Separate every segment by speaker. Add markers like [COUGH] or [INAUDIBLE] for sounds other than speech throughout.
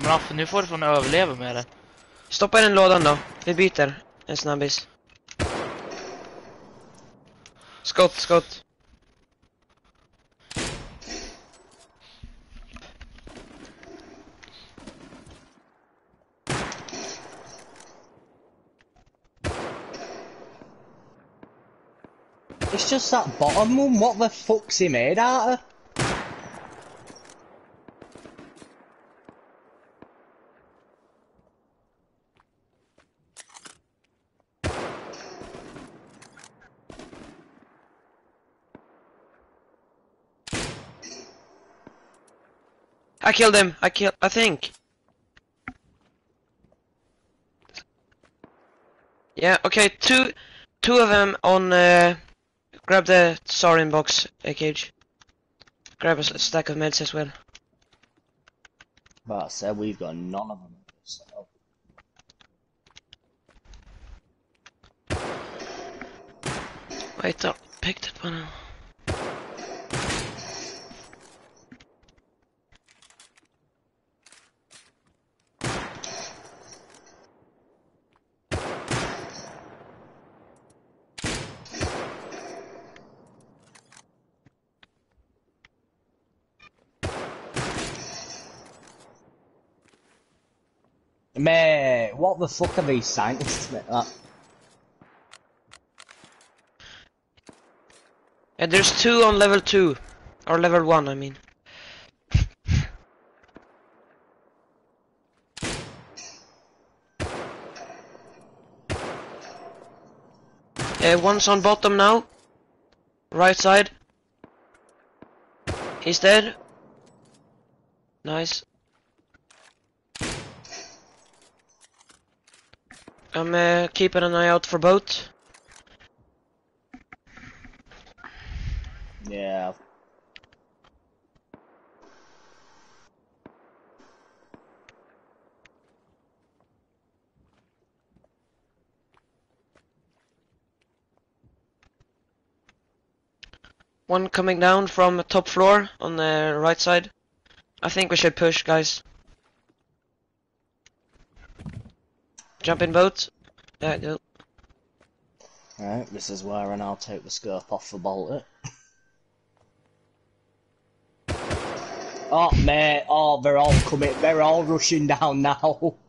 Speaker 1: Men Affe, nu får du fan överleva med det.
Speaker 2: Stoppa i den lådan då. Vi byter. En snabbis. Skott, skott.
Speaker 3: It's just that bottom one. What the fuck's he made out of?
Speaker 2: I killed him. I killed. I think. Yeah. Okay. Two, two of them on. Uh, grab the sarin box, uh, cage. Grab a stack of meds as well.
Speaker 3: But I said we've got none of them. So.
Speaker 2: Wait, I picked it one.
Speaker 3: Mate, what the fuck are these scientists? mate? That
Speaker 2: Yeah, there's two on level two, or level one, I mean. [LAUGHS] Uh, one's on bottom now. Right side. He's dead. Nice. I'm uh, keeping an eye out for boat.
Speaker 3: yeah.
Speaker 2: One coming down from the top floor on the right side. I think we should push, guys. Jump in boat. Yeah, go.
Speaker 3: Right, this is where I'll take the scope off for bolt it. [LAUGHS] Oh mate, oh they're all coming, they're all rushing down now. [LAUGHS]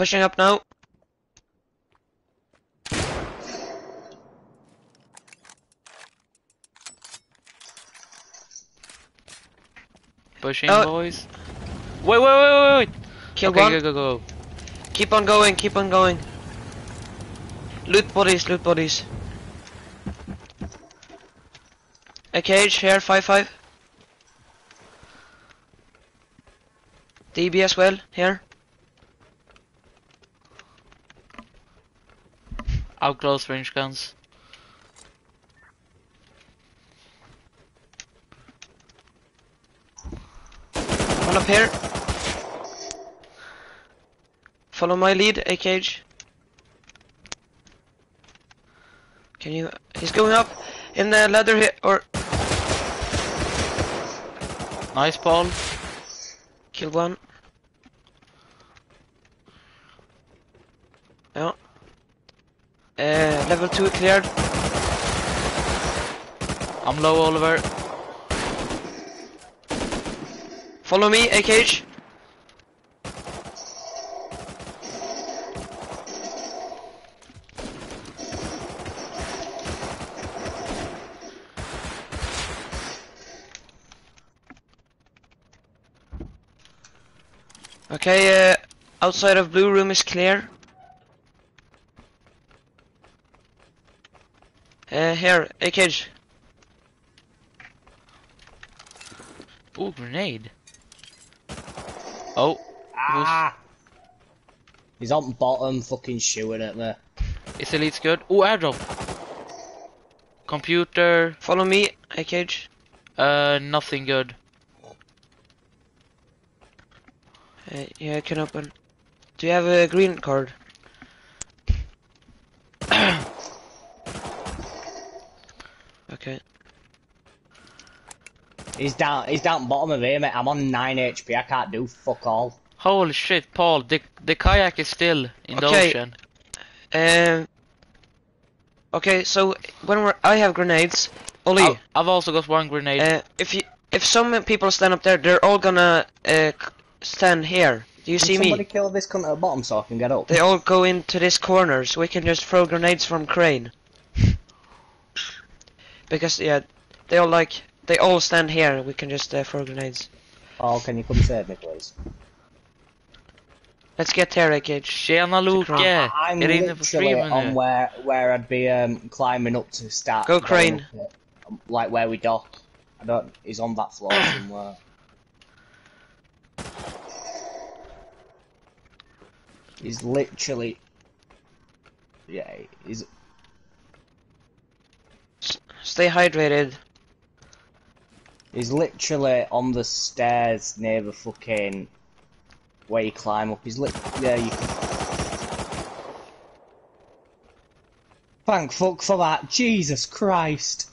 Speaker 2: Pushing up now.
Speaker 1: Pushing,
Speaker 2: Oh.
Speaker 1: boys. Wait, wait, wait, wait, wait.
Speaker 2: Kill
Speaker 1: okay,
Speaker 2: one.
Speaker 1: go, go, go.
Speaker 2: Keep on going, keep on going. Loot bodies, loot bodies. A cage here, 5-5. DB as well, here.
Speaker 1: Out close range guns.
Speaker 2: One up here. Follow my lead, A cage. Can you... He's going up in the ladder here, or...
Speaker 1: Nice, Paul.
Speaker 2: Kill one. Ja. Uh, level 2 cleared.
Speaker 1: I'm low, Oliver.
Speaker 2: Follow me, A cage. Okay, uh, outside of blue room is clear. Uh, here, A cage.
Speaker 1: Ooh, grenade. Oh,
Speaker 3: Ah! He's on bottom fucking shooting at me.
Speaker 1: is elites good? Oh, airdrop. Computer.
Speaker 2: Follow me, A cage.
Speaker 1: Uh, nothing good.
Speaker 2: Uh, yeah, I can open. Do you have a green card? okay.
Speaker 3: He's down. He's down bottom of here, mate. I'm on nine HP. I can't do fuck all.
Speaker 1: Holy shit, Paul, the the kayak is still in the
Speaker 2: Okay.
Speaker 1: ocean.
Speaker 2: Um. Okay, so when we're, I have grenades, Oli.
Speaker 1: I've, I've also got one grenade.
Speaker 2: Uh, if you if some people stand up there, they're all gonna uh, stand here. Do you
Speaker 3: Can
Speaker 2: see
Speaker 3: somebody
Speaker 2: me?
Speaker 3: kill this cunt at the bottom so I can get up?
Speaker 2: They all go into this corner, so we can just throw grenades from crane. [LAUGHS] Because yeah, they all like they all stand here. We can just uh, throw grenades.
Speaker 3: Oh, can you come save me, please?
Speaker 2: Let's get Terra Cage.
Speaker 1: Tjena Loke!
Speaker 3: I- I'm
Speaker 1: Är du inne på
Speaker 3: literally on where where I'd be um, climbing up to start.
Speaker 2: Go crane.
Speaker 3: it. Um, Like where we dock. I don't. He's on that floor [COUGHS] somewhere. He's literally. Yeah, he's.
Speaker 2: Stay hydrated.
Speaker 3: He's literally on the stairs near the fucking where you climb up. He's lit. Yeah, you. Thank fuck for that. Jesus Christ.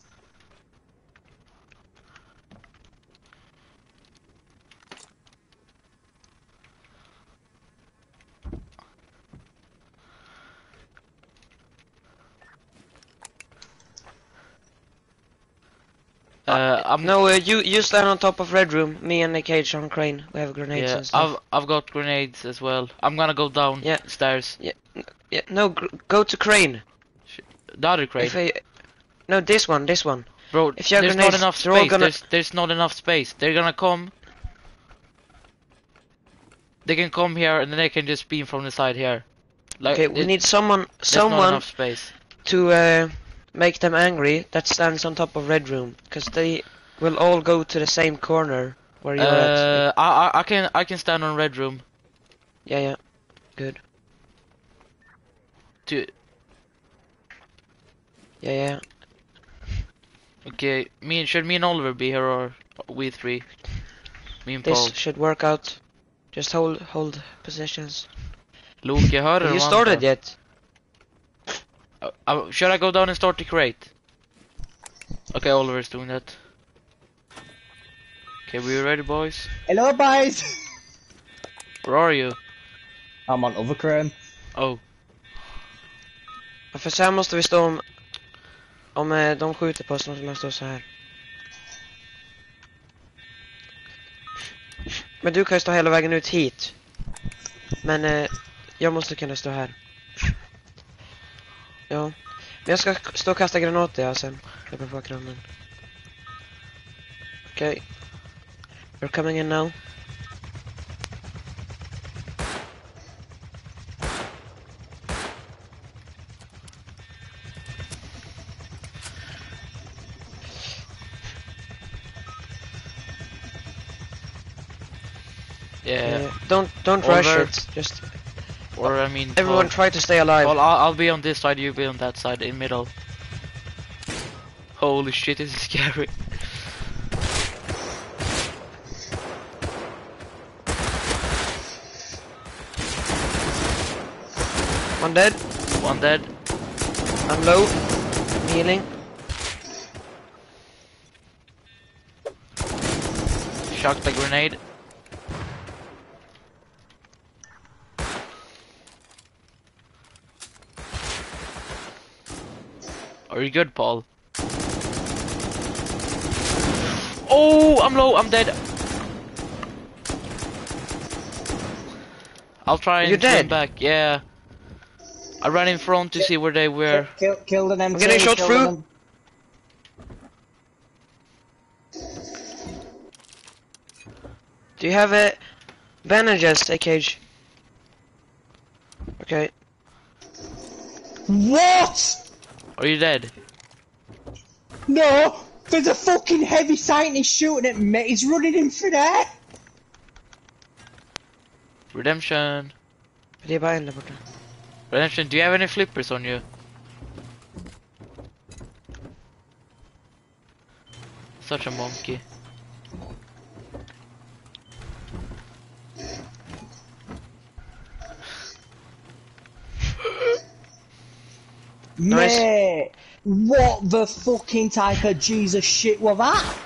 Speaker 1: Uh, I'm
Speaker 2: No, uh, you you stand on top of red room. Me and the cage on crane. We have grenades
Speaker 1: Yeah,
Speaker 2: and stuff.
Speaker 1: I've I've got grenades as well. I'm gonna go down
Speaker 2: Yeah.
Speaker 1: stairs.
Speaker 2: Yeah, Yeah. no, gr- go to crane.
Speaker 1: The other crate,
Speaker 2: If I, no, this one, this one.
Speaker 1: bro.
Speaker 2: if you have
Speaker 1: there's
Speaker 2: grenades,
Speaker 1: not enough space.
Speaker 2: gonna-
Speaker 1: There's there's not enough space. They're gonna come. They can come here and then they can just beam from the side here. Like
Speaker 2: Okay, we need someone, someone
Speaker 1: enough space.
Speaker 2: to uh, make them angry that stands on top of red room, because they will all go to the same corner where you're at.
Speaker 1: Uh, I, I I can I can stand on red room.
Speaker 2: Yeah, yeah, good.
Speaker 1: To
Speaker 2: Yeah, yeah.
Speaker 1: okay, me and should me and Oliver be here or we three? Me and
Speaker 2: This
Speaker 1: Paul.
Speaker 2: should work out. Just hold, hold positions.
Speaker 1: Luke, jag hör
Speaker 2: Have you started yet?
Speaker 1: Uh, uh, should I go down and start the crate? Okay, Oliver's doing that. Okay, we ready, boys?
Speaker 3: Hello, boys.
Speaker 1: Where are you?
Speaker 3: I'm on other crane.
Speaker 1: Oh,
Speaker 2: Ja, För så här måste vi stå om, om eh, de skjuter på oss så måste man stå så här. Men du kan ju stå hela vägen ut hit. Men eh, jag måste kunna stå här. Ja. Men jag ska stå och kasta granater ja, sen. Uppe på bakgrunden. Okej. You're coming in now.
Speaker 1: yeah.
Speaker 2: Uh, don't don't rush it. Just
Speaker 1: Or I mean,
Speaker 2: everyone
Speaker 1: Paul.
Speaker 2: try to stay alive.
Speaker 1: Well, I'll, I'll be on this side, you be on that side, in middle. Holy shit, this is [LAUGHS] scary.
Speaker 2: One dead.
Speaker 1: One dead.
Speaker 2: I'm low. I'm healing.
Speaker 1: Shock the grenade. Are you good, Paul? Oh, I'm low. I'm dead. I'll try and
Speaker 2: You're dead?
Speaker 1: back. Yeah. I ran in front to see where they were.
Speaker 3: Kill, killed an MT.
Speaker 2: getting shot
Speaker 3: killed
Speaker 2: through.
Speaker 3: an-
Speaker 2: Do you have a bandages, a cage? Okay.
Speaker 3: What?
Speaker 1: Are you dead?
Speaker 3: No! There's a fucking heavy scientist shooting at me. He's running in for that.
Speaker 1: Redemption.
Speaker 2: Det är bara en.
Speaker 1: Redemption, do you have any flippers on you? Such a monkey.
Speaker 2: Nice.
Speaker 3: Mate, what the fucking type of Jesus shit was that?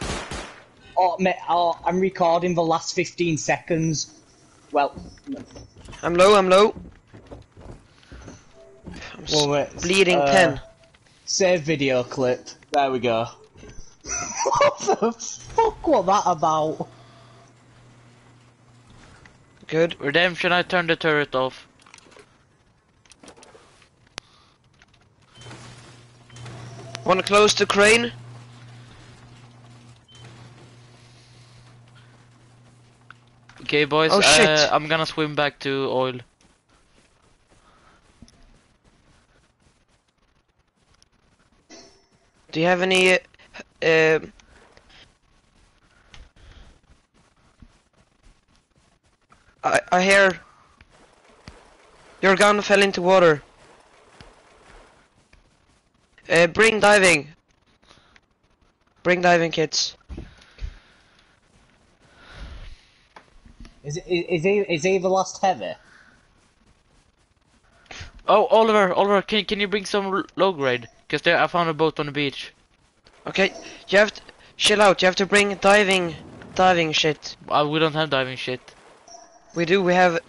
Speaker 3: Oh, mate, oh, I'm recording the last 15 seconds. Well,
Speaker 2: I'm low, I'm low. I'm
Speaker 3: well wait,
Speaker 2: bleeding
Speaker 3: uh,
Speaker 2: 10.
Speaker 3: Save video clip. There we go. [LAUGHS] what the fuck was that about?
Speaker 2: Good.
Speaker 1: Redemption, I turned the turret off.
Speaker 2: Wanna close the crane?
Speaker 1: Okay, boys,
Speaker 2: Oh, shit.
Speaker 1: Uh, I'm gonna swim back to oil.
Speaker 2: Do you have any... Uh, uh, I, I hear... Your gun fell into water. Uh, bring diving. Bring diving kits.
Speaker 3: Is it, is he, is he the last heavy?
Speaker 1: Oh, Oliver, Oliver, can can you bring some low grade? Cause there, I found a boat on the beach.
Speaker 2: Okay, you have to... Chill out, you have to bring diving... Diving shit.
Speaker 1: Uh, we don't have diving shit.
Speaker 2: We do, we have...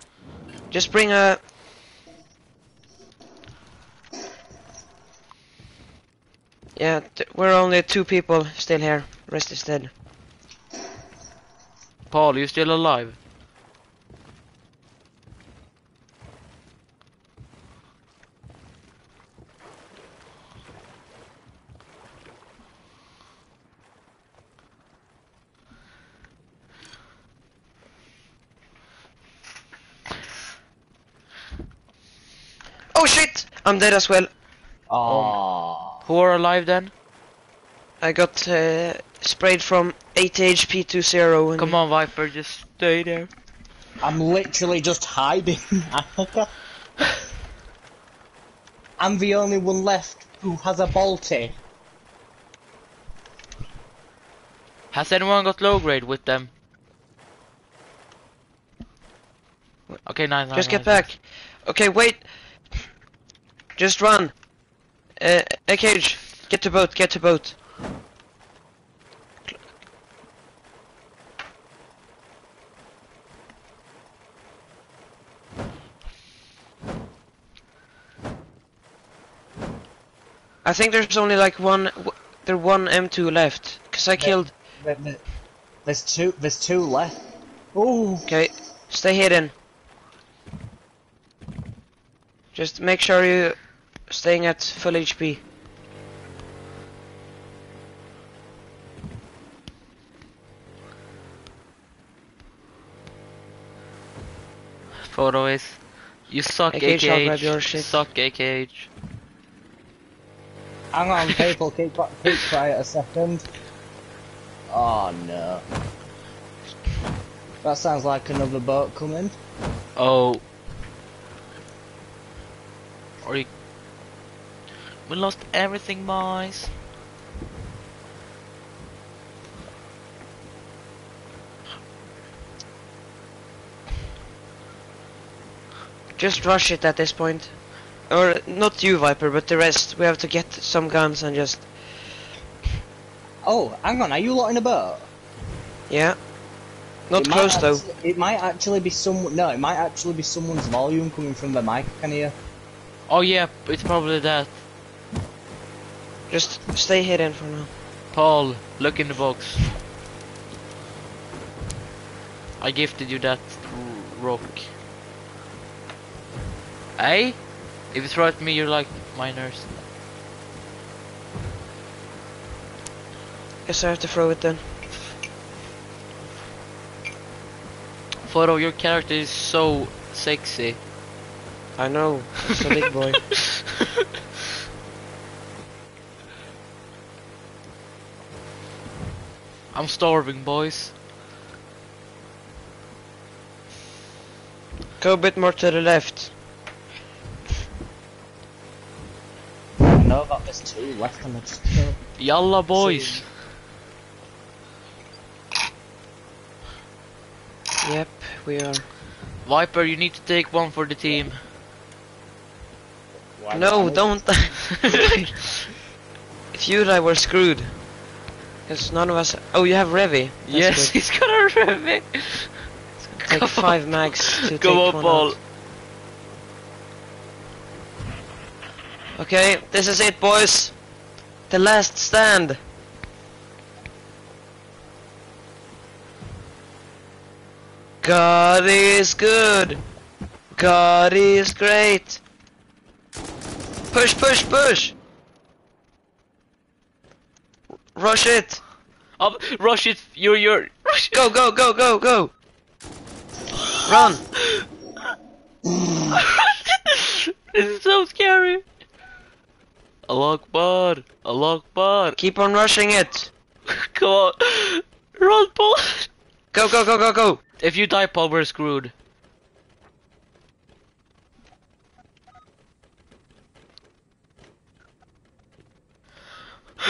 Speaker 2: Just bring a... Yeah, we're only two people still here. Rest is dead.
Speaker 1: Paul, you still alive?
Speaker 2: Oh shit! I'm dead as well.
Speaker 3: Oh.
Speaker 1: Who are alive then?
Speaker 2: I got uh, sprayed from 80 HP to 0. And
Speaker 1: Come on, Viper, just stay there.
Speaker 3: I'm literally just hiding. [LAUGHS] I'm the only one left who has a bolty.
Speaker 1: Has anyone got low grade with them? Okay, nice. nice,
Speaker 2: Just get
Speaker 1: nice.
Speaker 2: back. Okay, wait. Just run. Uh, a cage. Get to boat, get to boat. I think there's only like one, there one M2 left. Cause I killed.
Speaker 3: There- there- There's two. There's two left. Oh.
Speaker 2: Okay, stay hidden. Just make sure you staying at full HP.
Speaker 1: Photo is. You suck,
Speaker 2: AKH, I'll grab
Speaker 1: AKH.
Speaker 2: your shit.
Speaker 1: Suck, AKH.
Speaker 3: Hang on, people. Keep keep quiet a second. Oh no. That sounds like another boat coming.
Speaker 1: Oh. Are you... We lost everything, boys.
Speaker 2: Just rush it at this point. Or not you, Viper, but the rest. We have to get some guns and just
Speaker 3: Oh, hang on. Are you lot in a boat?
Speaker 2: yeah. Not
Speaker 3: It
Speaker 2: close though.
Speaker 3: It might actually be some. No, it might actually be someone's volume coming from the mic. I can hear.
Speaker 1: Oh yeah, it's probably that.
Speaker 2: Just stay hidden for now.
Speaker 1: Paul, look in the box. I gifted you that rock. Hey? If you throw at me, you're like miners.
Speaker 2: Guess I have to throw it then.
Speaker 1: Photo, your character is so sexy.
Speaker 2: I know. It's a big boy. [LAUGHS]
Speaker 1: I'm starving, boys.
Speaker 2: Go a bit more to the left.
Speaker 3: I know that there's two left on the just go.
Speaker 1: Yalla, boys.
Speaker 2: Yep, we are.
Speaker 1: Viper, you need to take one for the team.
Speaker 3: Why
Speaker 2: No, don't. [LAUGHS] if you die, we're screwed. Because none of us. Oh, you have Revi. That's
Speaker 1: yes,
Speaker 2: good.
Speaker 1: he's got a Revy.
Speaker 2: Take five mags to
Speaker 1: Go
Speaker 2: take
Speaker 1: on,
Speaker 2: out. Okay, this is it, boys. The last stand. God is good. God is great. Push, push, push. Rush it.
Speaker 1: Up, rush it. You're you're.
Speaker 2: Go, go, go, go, go. Run. [LAUGHS]
Speaker 1: this is so scary. Allah Akbar. Allah Akbar.
Speaker 2: Keep on rushing it. [LAUGHS]
Speaker 1: Come on. Run, Paul.
Speaker 2: Go, go, go, go, go.
Speaker 1: If you die, Paul, we're screwed.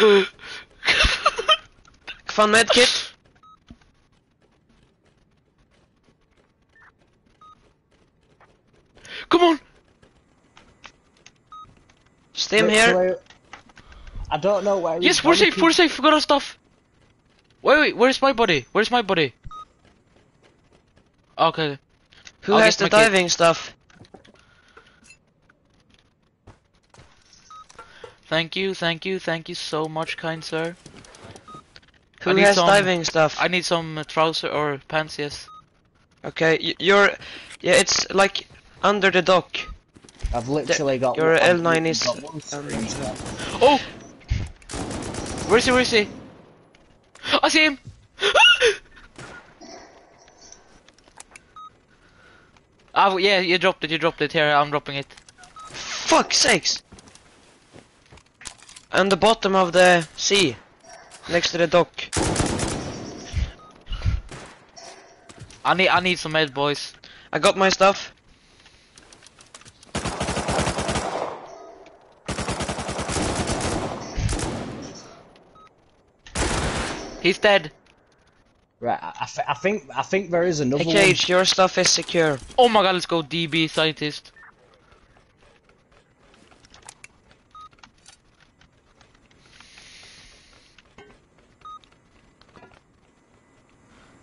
Speaker 1: [GASPS] [LAUGHS]
Speaker 2: Fun med kit.
Speaker 1: Come on.
Speaker 2: Stim here.
Speaker 3: Literally- I don't know where.
Speaker 1: Yes,
Speaker 3: he's
Speaker 1: we're
Speaker 3: gone.
Speaker 1: safe. We're safe. We got our stuff. Wait, wait. Where's my body? Where's my body? Okay.
Speaker 2: Who
Speaker 1: I'll
Speaker 2: has the
Speaker 1: my kit.
Speaker 2: diving stuff?
Speaker 1: Thank you. Thank you. Thank you so much, kind sir. I
Speaker 2: Who
Speaker 1: need
Speaker 2: has
Speaker 1: some-
Speaker 2: diving stuff?
Speaker 1: I need some uh, trouser or pants. Yes.
Speaker 2: Okay, y- you're. Yeah, it's like under the dock.
Speaker 3: I've literally got.
Speaker 2: your
Speaker 3: I've
Speaker 2: L9 is-
Speaker 3: got one.
Speaker 1: Oh! Where is he? Where is he? I see him! [GASPS] Ah, yeah, you dropped it, you dropped it. Here, I'm dropping it.
Speaker 2: Fuck sakes! On the bottom of the sea, next to the dock.
Speaker 1: I need, I need some med, boys.
Speaker 2: I got my stuff.
Speaker 1: He's dead.
Speaker 3: Right, I, I, thi- I think I think there is another
Speaker 2: Hey Cage, your stuff is secure.
Speaker 1: Oh my god, let's go DB scientist.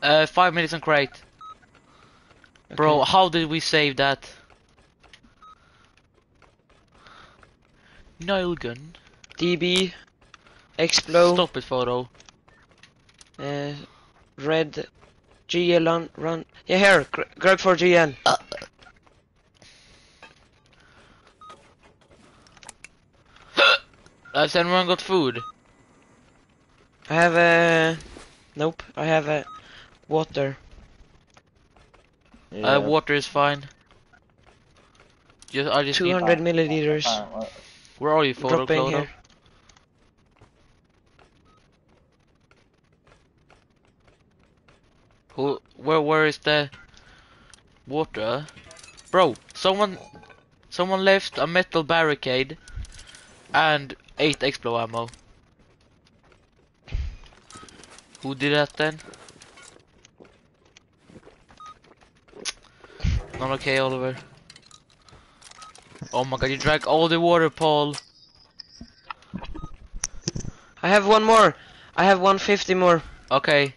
Speaker 1: Uh, five minutes on crate. Bro, how did we save that? Nail gun.
Speaker 2: DB, Explode.
Speaker 1: Stop it, photo.
Speaker 2: uh, red, GL on, run. Yeah, here, gr grab for GL. [GASPS]
Speaker 1: Has anyone got food?
Speaker 2: I have a. Nope, I have a water.
Speaker 3: Yeah.
Speaker 1: Uh, water is fine. Just, I just need.
Speaker 2: 200 milliliters.
Speaker 1: Where are you, photo
Speaker 2: Dropping
Speaker 1: Clodo?
Speaker 2: here.
Speaker 1: Who? Where? Where is the water? Bro, someone, someone left a metal barricade and eight explo ammo. Who did that then? Not okay, Oliver. Oh my god, you drank all the water, Paul.
Speaker 2: I have one more. I have 150 more.
Speaker 1: Okay.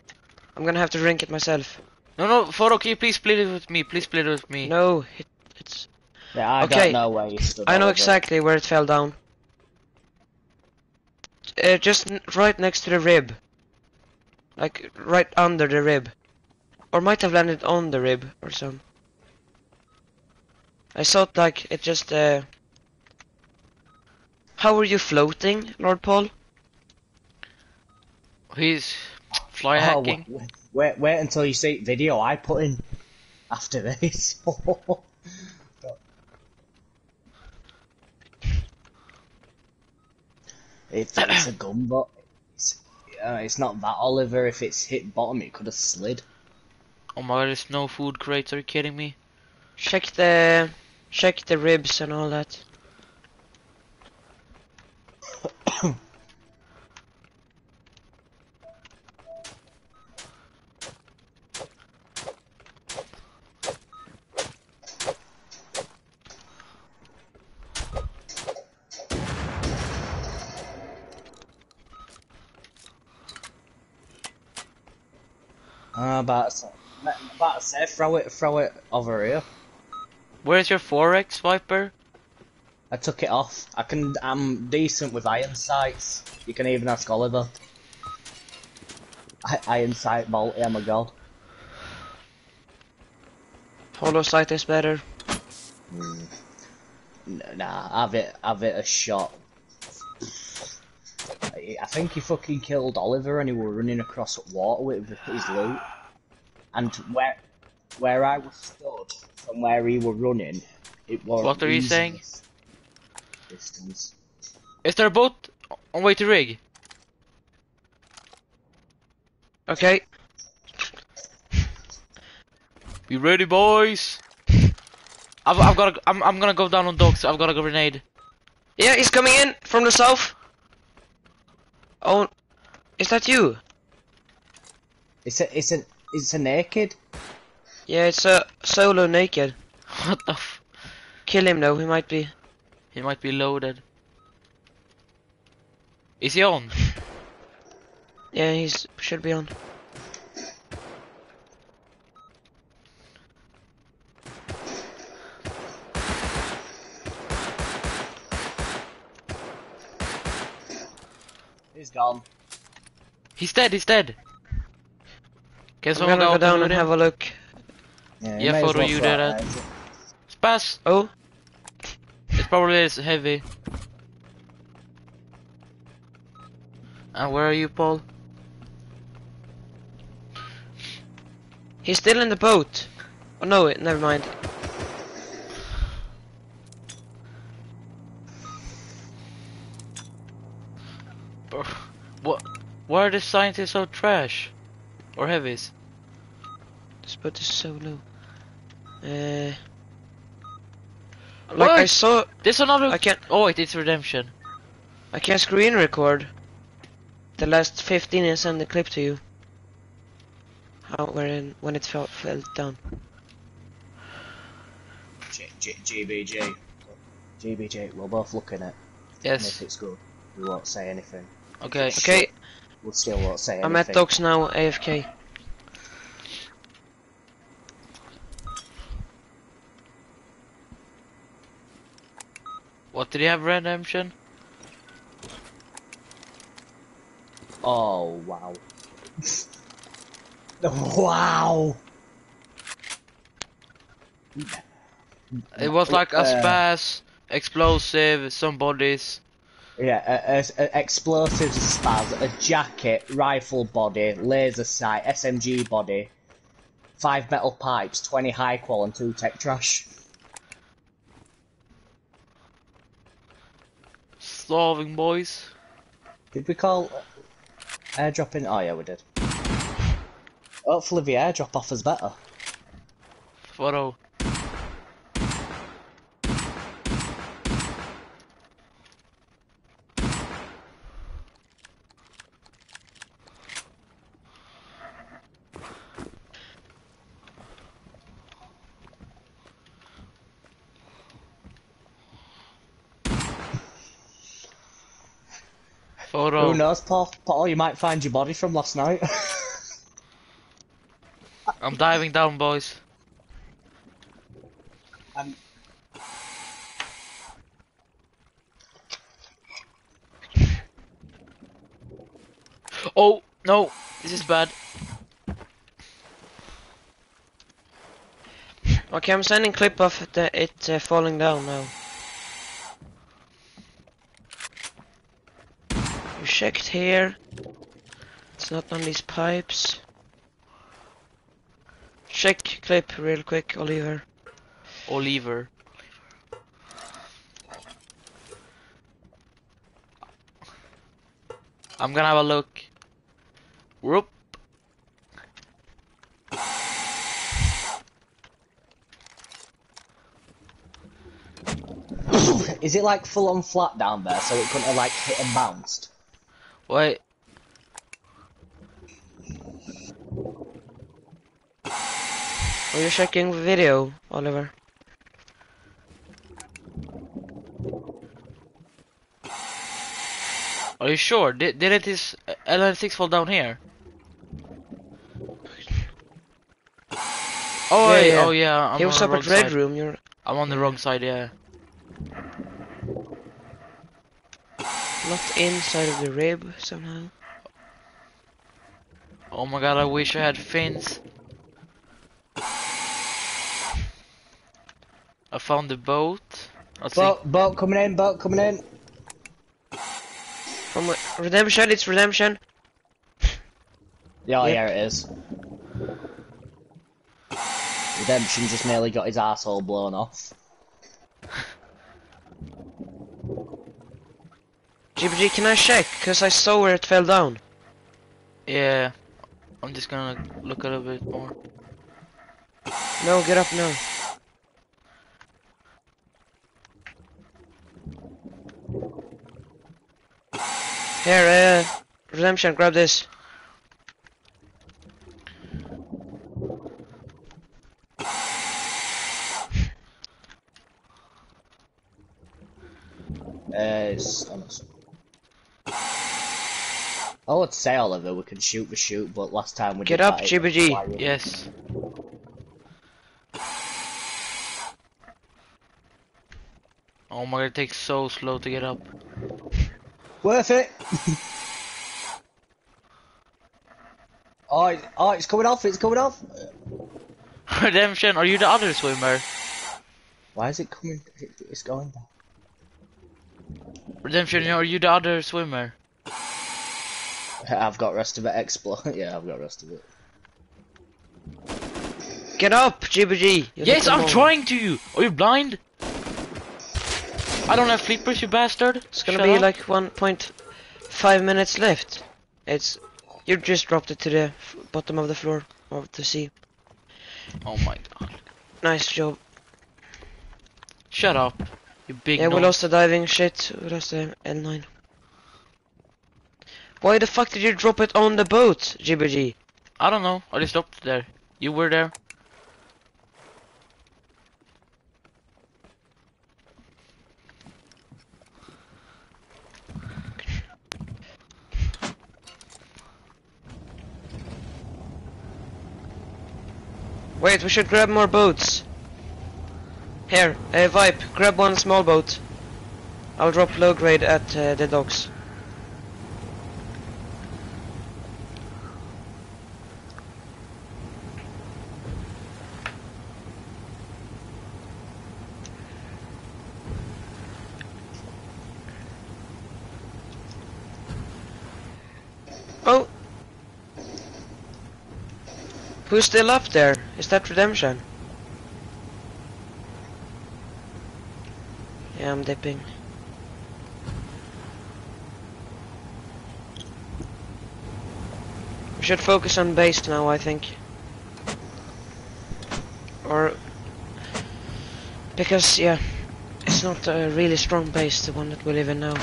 Speaker 2: I'm gonna have to drink it myself.
Speaker 1: No, no, photo, can you please split it with me? Please split it with me.
Speaker 2: No, it, it's.
Speaker 3: Yeah, I
Speaker 2: Okay.
Speaker 3: don't know where you stood.
Speaker 2: I know
Speaker 3: Oliver.
Speaker 2: exactly where it fell down. Uh, just n- right next to the rib. Like right under the rib. Or might have landed on the rib or some. I thought like it just uh How are you floating, Lord Paul?
Speaker 1: He's fly
Speaker 3: Oh,
Speaker 1: hacking.
Speaker 3: wait, wait, wait until you see video I put in after this. [LAUGHS] if it's a gun, but it's, uh, it's not that Oliver. If it's hit bottom, it could have slid.
Speaker 1: Oh my god, there's no food crates, are you kidding me?
Speaker 2: Check the Check the ribs and all that.
Speaker 3: Ah, uh, but, but say throw it, throw it over here.
Speaker 1: Where's your 4x, Viper?
Speaker 3: I took it off. I can. I'm decent with iron sights. You can even ask Oliver. I, iron sight, multi. I'm a god.
Speaker 2: Holo sight is better. Hmm.
Speaker 3: N- Nah, have it, have it a shot. I I think he fucking killed Oliver and he were running across water with his loot. And where, where I was stood from where he were running, it was.
Speaker 1: What are you saying?
Speaker 3: Distance.
Speaker 1: Is there a boat on way to rig?
Speaker 2: Okay. [LAUGHS]
Speaker 1: Be ready, boys. I've, I've got. to I'm, I'm gonna go down on dogs. I've got a grenade.
Speaker 2: Yeah, he's coming in from the south. Oh, is that you?
Speaker 3: It's a, it's a, it's a naked.
Speaker 2: Yeah, it's a solo naked.
Speaker 1: What the? F
Speaker 2: Kill him though, he might be.
Speaker 1: he might be loaded. Is he on? [LAUGHS]
Speaker 2: Yeah, he should be on.
Speaker 3: He's gone.
Speaker 1: He's dead. He's dead. Can
Speaker 2: I'm
Speaker 1: someone
Speaker 2: gonna go down and
Speaker 1: him?
Speaker 2: have a look.
Speaker 3: Yeah,
Speaker 1: Yeah, photo
Speaker 3: well
Speaker 1: you
Speaker 3: throw
Speaker 1: did
Speaker 3: it
Speaker 1: it.
Speaker 3: out.
Speaker 2: Oh,
Speaker 1: It probably is heavy. And where are you, Paul?
Speaker 2: he's still in the boat. Oh no, it- never mind.
Speaker 1: What? Why are the scientists so trash? Or heavies?
Speaker 2: This boat is so low. Uh, like I saw,
Speaker 1: There's another.
Speaker 2: I can't,
Speaker 1: Oh wait, it's redemption.
Speaker 2: I can screen record the last 15 and send the clip to you. How when when it fell, fell down.
Speaker 3: G- G- GBG. GBG, we'll both look in it. And
Speaker 1: Yes.
Speaker 3: if it's good, we won't say anything.
Speaker 1: Okay.
Speaker 2: Okay,
Speaker 3: We'll still won't say anything.
Speaker 2: I'm at docks now, AFK.
Speaker 1: What did he have redemption?
Speaker 3: Oh, wow. [LAUGHS] wow!
Speaker 1: It was like a
Speaker 3: Uh,
Speaker 1: spaz, explosive, some bodies.
Speaker 3: Yeah, a, a, a explosives spaz, a jacket, rifle body, laser sight, SMG body, five metal pipes, 20 high qual and two tech trash.
Speaker 1: Starving boys.
Speaker 3: Did we call airdropping? Oh yeah, we did. Hopefully the airdrop offers better.
Speaker 1: Photo. Photo.
Speaker 3: Who knows, Paul? Paul, you might find your body from last night. [LAUGHS]
Speaker 1: I'm diving down, boys.
Speaker 3: um,
Speaker 1: Oh no, this is bad.
Speaker 2: Okay, I'm sending clip of the, it uh, falling down now. You checked here. It's not on these pipes. Check clip real quick, Oliver.
Speaker 1: Oliver. I'm gonna have a look. Whoop. [COUGHS]
Speaker 3: is it like full on flat down there so it couldn't have like hit and bounced?
Speaker 1: Wait.
Speaker 2: Are you checking video, Oliver?
Speaker 1: Are you sure? Did didn't this uh, L96 fall down here? Oh
Speaker 2: Yeah,
Speaker 1: yeah,
Speaker 2: yeah.
Speaker 1: oh yeah. I'm
Speaker 2: he
Speaker 1: on
Speaker 2: was
Speaker 1: the
Speaker 2: up
Speaker 1: wrong
Speaker 2: at red
Speaker 1: side.
Speaker 2: room. You're
Speaker 1: I'm on the wrong side. Yeah.
Speaker 2: Not inside of the rib somehow.
Speaker 1: Oh my god, I wish I had fins. I found the boat. Let's see.
Speaker 3: Boat, boat coming in, boat coming in.
Speaker 2: From redemption, it's redemption. [LAUGHS]
Speaker 3: Yeah, oh,
Speaker 2: Yep.
Speaker 3: yeah, it is. Redemption just nearly got his asshole blown off.
Speaker 2: GBG, can I check? Cause I saw where it fell down.
Speaker 1: Yeah. I'm just gonna look a little bit more.
Speaker 2: No, get up now. Here, uh, redemption, grab this.
Speaker 3: Uh, it's, it's- I would say, Oliver, we can shoot the shoot, but last time we
Speaker 2: Get
Speaker 3: did
Speaker 2: up,
Speaker 3: that, it was
Speaker 2: GBG.
Speaker 1: Yes. Oh my god, it takes so slow to get up.
Speaker 3: Worth it! [LAUGHS] oh, it- oh, it's coming off, it's coming off! [LAUGHS]
Speaker 1: Redemption, are you the other swimmer?
Speaker 3: Why is it coming? It's going down.
Speaker 1: Redemption, are you the other swimmer? [LAUGHS]
Speaker 3: I've got rest of it explode. [LAUGHS] yeah, I've got rest of it.
Speaker 2: Get up, GBG. You
Speaker 1: yes, I'm
Speaker 2: moron.
Speaker 1: trying to! Are you blind? I don't have flippers, you bastard!
Speaker 2: It's gonna
Speaker 1: Shut
Speaker 2: be
Speaker 1: up.
Speaker 2: like 1.5 minutes left. It's you just dropped it to the f- bottom of the floor of the sea.
Speaker 1: Oh my god.
Speaker 2: Nice job.
Speaker 1: Shut up. You big
Speaker 2: yeah, we lost the diving shit. We lost the L9. Why the fuck did you drop it on the boat, GBG?
Speaker 1: I don't know, I just stopped there. You were there.
Speaker 2: Wait, we should grab more boats. Here, uh, Vipe, grab one small boat. I'll drop low grade at uh, the docks. Oh! Who's still up there? Is that Redemption? Yeah, I'm dipping. We should focus on base now, I think. Or... Because, yeah, it's not a really strong base, the one that we live in now.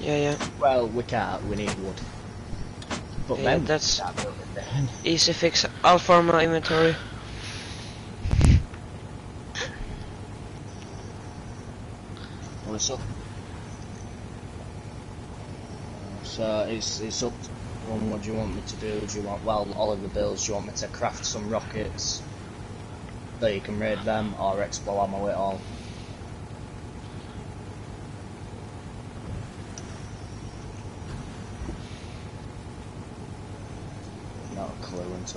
Speaker 2: Yeah, yeah.
Speaker 3: Well, we can't, we need wood. But
Speaker 2: Yeah,
Speaker 3: then,
Speaker 2: that's-
Speaker 3: we can't build it then.
Speaker 2: Easy fix. I'll farm my inventory.
Speaker 3: It's up. So it's it's up. One, what do you want me to do? Do you want well Oliver Bills? Do you want me to craft some rockets that you can raid them, or explo ammo it all? Not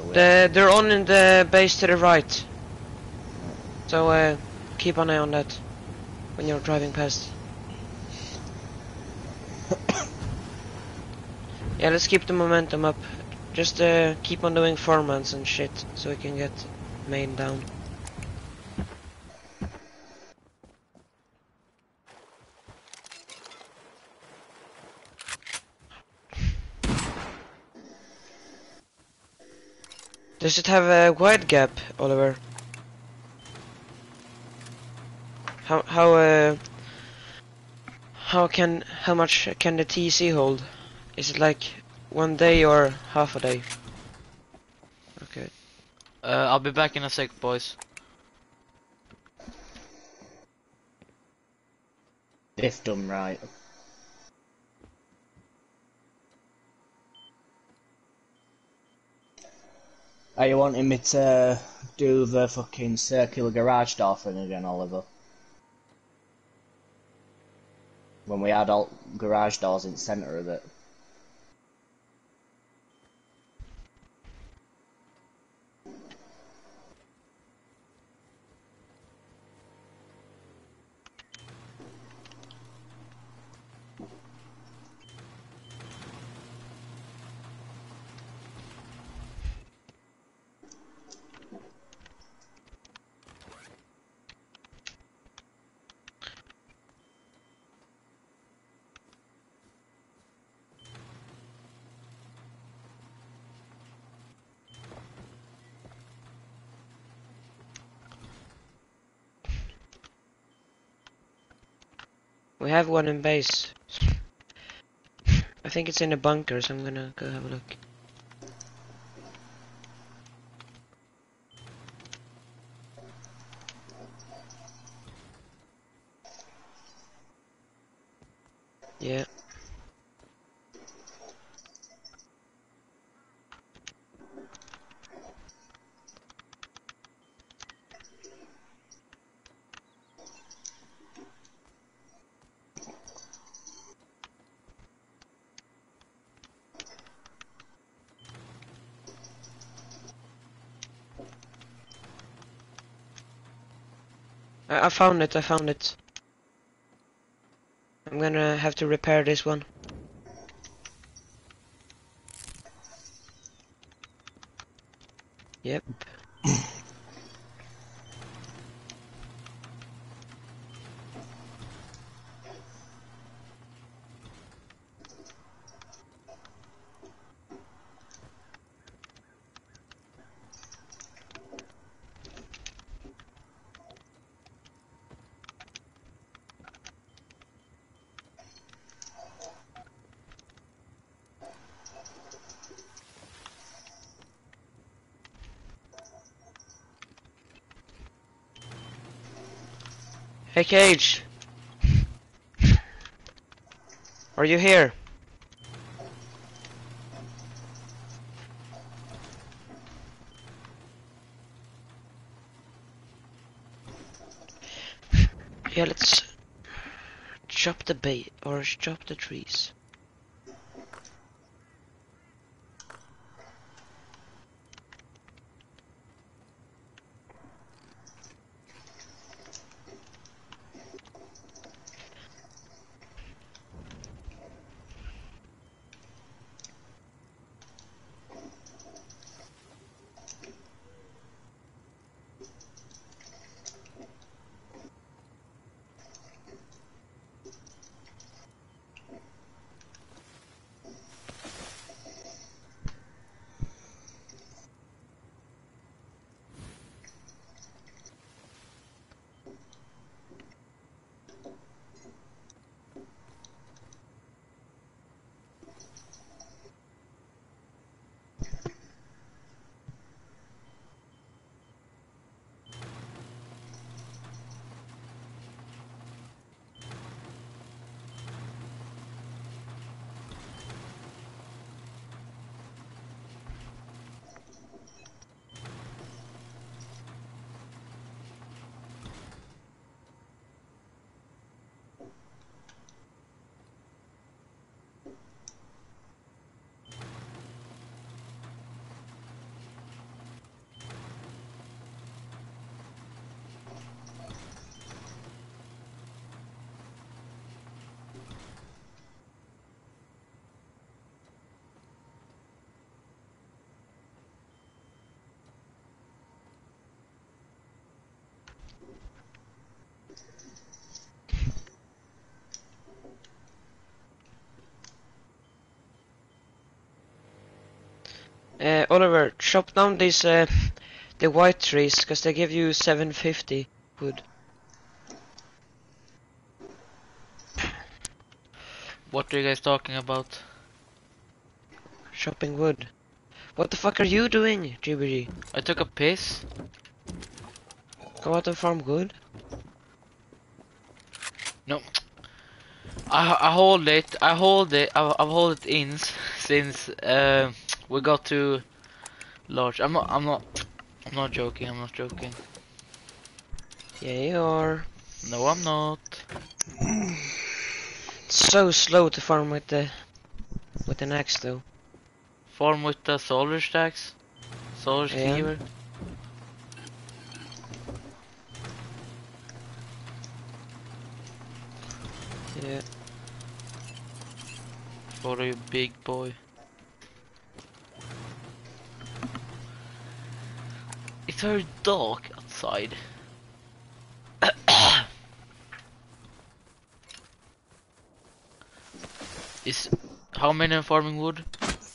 Speaker 3: we.
Speaker 2: The, they're on in the base to the right. So uh, keep an eye on that when you're driving past. [COUGHS] yeah, let's keep the momentum up. Just uh, keep on doing formants and shit so we can get main down. Does it have a wide gap, Oliver? How how uh how can how much can the TC hold? Is it like one day or half a day? Okay.
Speaker 1: Uh, I'll be back in a sec, boys.
Speaker 3: If done right. Are you wanting me to do the fucking circular garage door thing again, Oliver? When we had all garage doors in the centre of it.
Speaker 2: We have one in base. I think it's in a bunker, so I'm gonna go have a look. Yeah. I, I found it, I found it. I'm gonna have to repair this one. Yep. Hey Cage! Are you here? Yeah, let's chop the bait or chop the trees. Uh, Oliver, chop down these uh, the white trees, cause they give you 750 wood.
Speaker 1: What are you guys talking about?
Speaker 2: Chopping wood. What the fuck are you doing, GBG?
Speaker 1: I took a piss.
Speaker 2: Go out and farm wood.
Speaker 1: No. I I hold it. I hold it. I, I've hold it in since uh, we got to large. I'm not. I'm not. I'm not joking. I'm not joking.
Speaker 2: Yeah, you are.
Speaker 1: No, I'm not.
Speaker 2: It's so slow to farm with the with an axe though.
Speaker 1: Farm with the solar stacks. Solar
Speaker 2: Yeah.
Speaker 1: cleaver.
Speaker 2: Yeah.
Speaker 1: For you big boy. It's very dark outside. [COUGHS] Is how many are farming wood?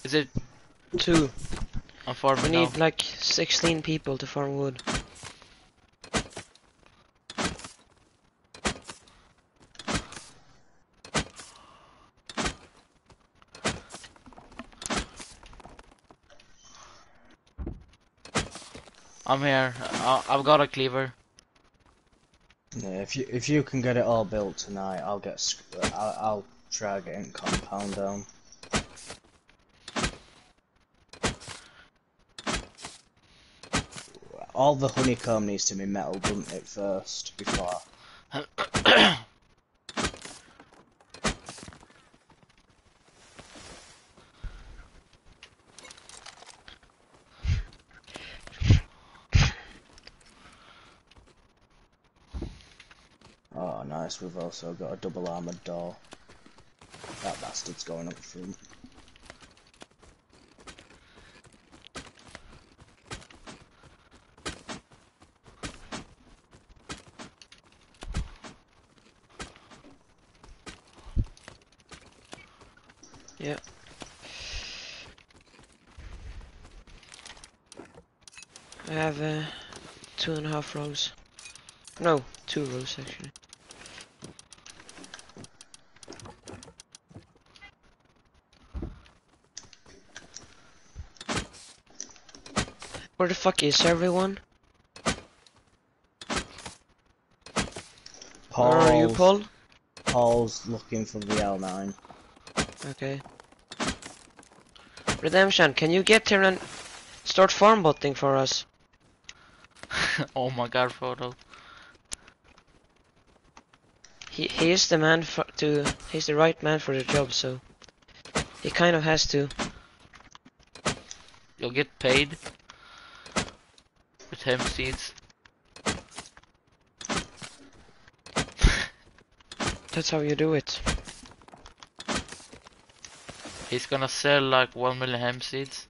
Speaker 1: Is it
Speaker 2: Two.
Speaker 1: I'm
Speaker 2: We
Speaker 1: farming now?
Speaker 2: need like 16 people to farm wood.
Speaker 1: I'm here. I, I've got a cleaver.
Speaker 3: Yeah, if you if you can get it all built tonight, I'll get. I'll, I'll try getting compound down. All the honeycomb needs to be metal, doesn't it? First, before. [COUGHS] [COUGHS] [COUGHS] We've also got a double armored door. That bastard's going up front.
Speaker 2: I have uh, two and a half rows. No, two rows actually. Where the fuck is everyone? Where are you, Paul?
Speaker 3: Paul's looking for the L9.
Speaker 2: Okay. Redemption, can you get here and start farm botting for us? [LAUGHS]
Speaker 1: oh my god, photo.
Speaker 2: He he is the man for to he's the right man for the job, so he kind of has to.
Speaker 1: You'll get paid hemp seeds. [LAUGHS]
Speaker 2: That's how you do it.
Speaker 1: He's gonna sell like one million hemp seeds.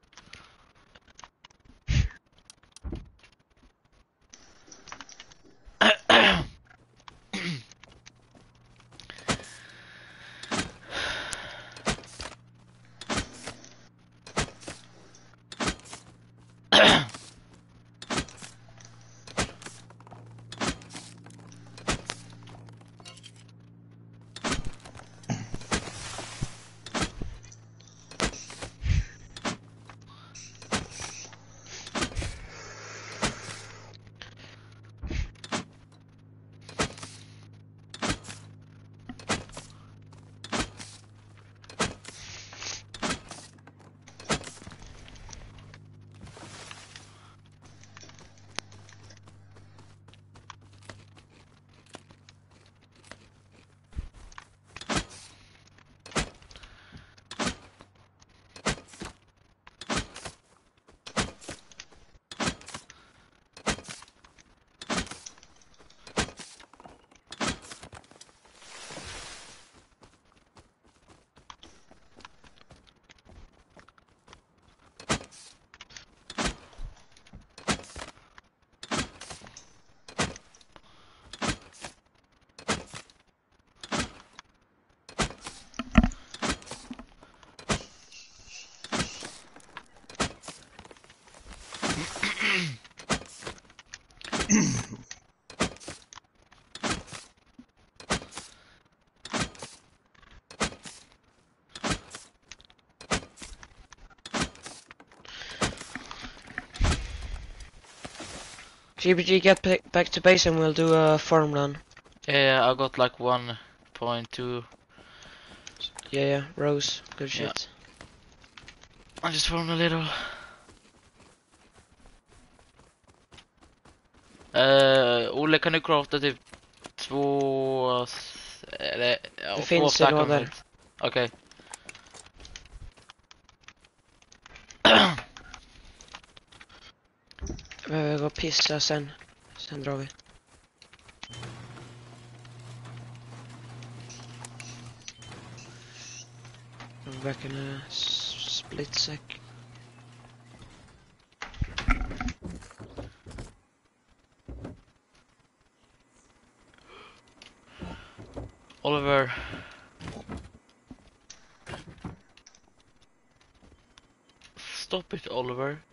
Speaker 2: GBG, get back to base and we'll do a farm run.
Speaker 1: Yeah, I got like 1.2.
Speaker 2: Yeah, yeah, Rose, good
Speaker 1: yeah.
Speaker 2: shit.
Speaker 1: I just farmed a little. Uh, all the du crafta typ två... Eller, det
Speaker 2: finns
Speaker 1: det
Speaker 2: lådor.
Speaker 1: Okej.
Speaker 2: Okay. Behöver gå och pissa sen. Sen drar vi. I'm back in a split sec.
Speaker 1: Oliver. Stop it, Oliver.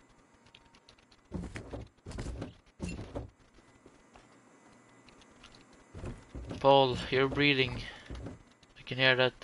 Speaker 1: Paul, you're breathing. I can hear that.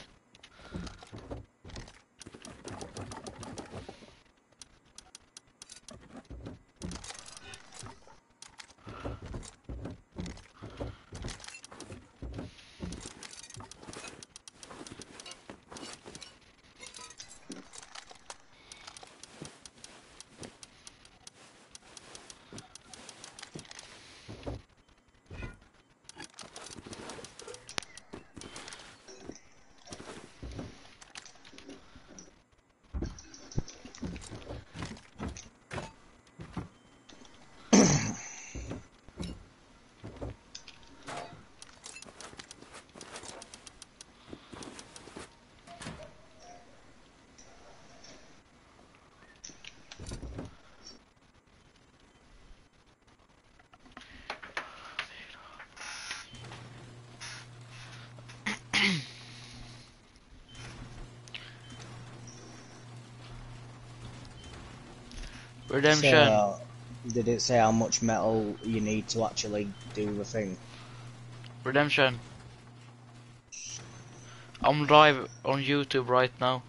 Speaker 1: Redemption.
Speaker 3: So, did it say how much metal you need to actually do the thing?
Speaker 1: Redemption. I'm live on YouTube right now.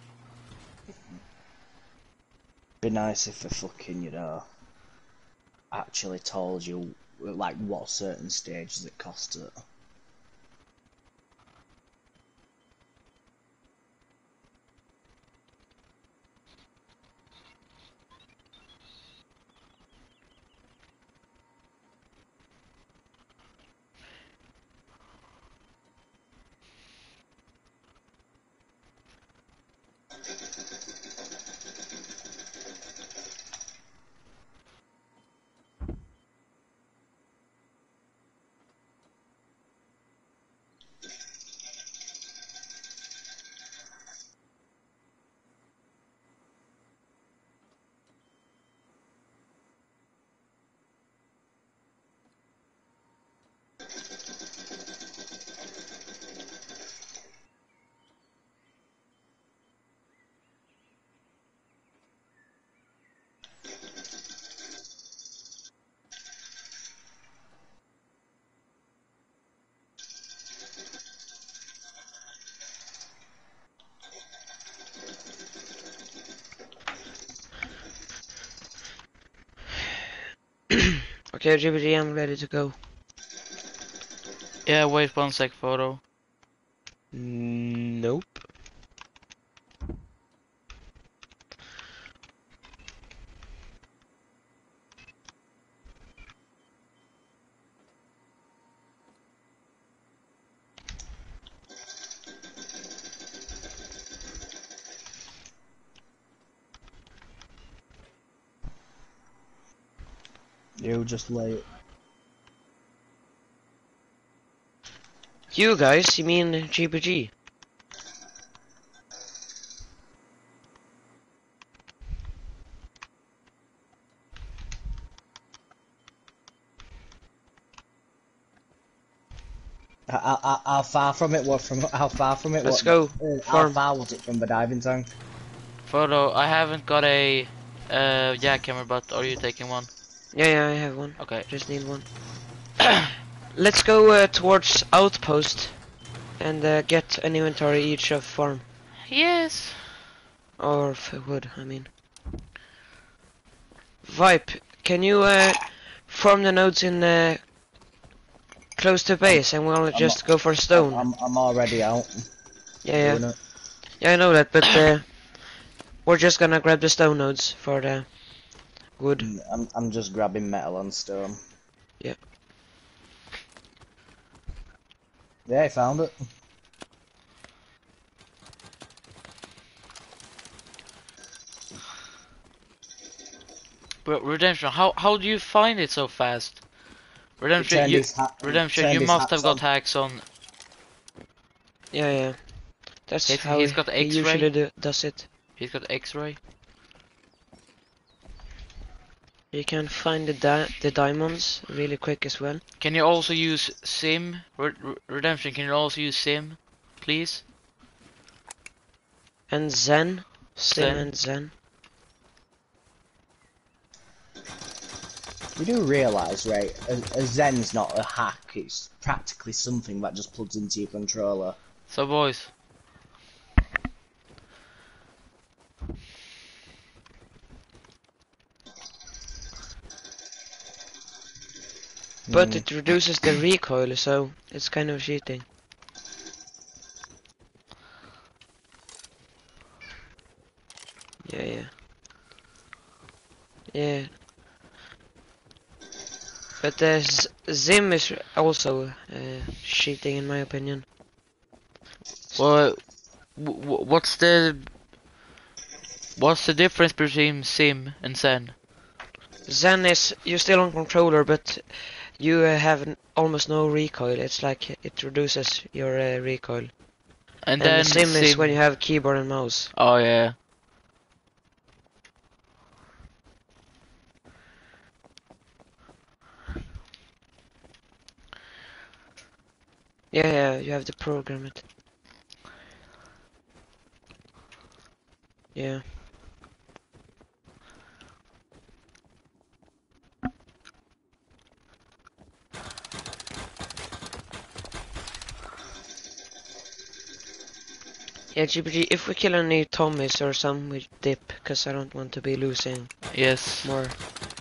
Speaker 3: Be nice if they fucking, you know, actually told you like what certain stages it cost it.
Speaker 2: Okay, GBG, I'm ready to go.
Speaker 1: Yeah, wait one sec, photo.
Speaker 2: Nope.
Speaker 3: You just late.
Speaker 2: You guys, you mean GBG?
Speaker 3: How, how, how far from it was from how far from it
Speaker 2: Let's
Speaker 3: was?
Speaker 2: go.
Speaker 3: uh, How far was it from the diving tank?
Speaker 1: Photo, I haven't got a uh, camera, but are you taking one?
Speaker 2: Yeah, yeah, I have one.
Speaker 1: Okay.
Speaker 2: Just need one. [CLEARS THROAT] Let's go uh, towards outpost and uh, get an inventory each of farm
Speaker 1: Yes.
Speaker 2: or f- wood. I mean. Vipe, can you uh, farm the nodes in uh, close to base, and we'll just go for stone.
Speaker 3: I'm I'm already out.
Speaker 2: yeah, yeah, yeah. I know that, but uh, we're just gonna grab the stone nodes for the Good.
Speaker 3: Mm, I'm, I'm just grabbing metal and stone. Yep. Yeah, I found it.
Speaker 1: But Redemption, how how do you find it so fast? Redemption, you, Redemption, you must have got hacks on.
Speaker 2: Yeah, yeah. That's
Speaker 1: he's,
Speaker 2: how
Speaker 1: he's got X-ray.
Speaker 2: Usually do, does it.
Speaker 1: He's got X-ray.
Speaker 2: You can find the di the diamonds really quick as well.
Speaker 1: Can you also use XIM? Re- Re- Redemption, can you also use XIM, please?
Speaker 2: And Zen. XIM
Speaker 1: Zen.
Speaker 2: and Zen.
Speaker 3: You do realise, right, a, a Zen's not a hack, it's practically something that just plugs into your controller.
Speaker 1: So boys,
Speaker 2: But
Speaker 3: Mm.
Speaker 2: it reduces the recoil, so it's kind of cheating. Yeah, yeah. Yeah. But uh, XIM is also uh, cheating in my opinion.
Speaker 1: well, what's the what's the difference between XIM and Zen?
Speaker 2: Zen is you're still on controller, but you uh, have almost no recoil. It's like it reduces your uh, recoil.
Speaker 1: And,
Speaker 2: And,
Speaker 1: then
Speaker 2: the same XIM, is when you have keyboard and mouse.
Speaker 1: Oh yeah.
Speaker 2: Yeah, yeah, you have to program it. Yeah. Yeah, GBG, if we kill any Tommies or some, we dip, because I don't want to be losing
Speaker 1: Yes.
Speaker 2: more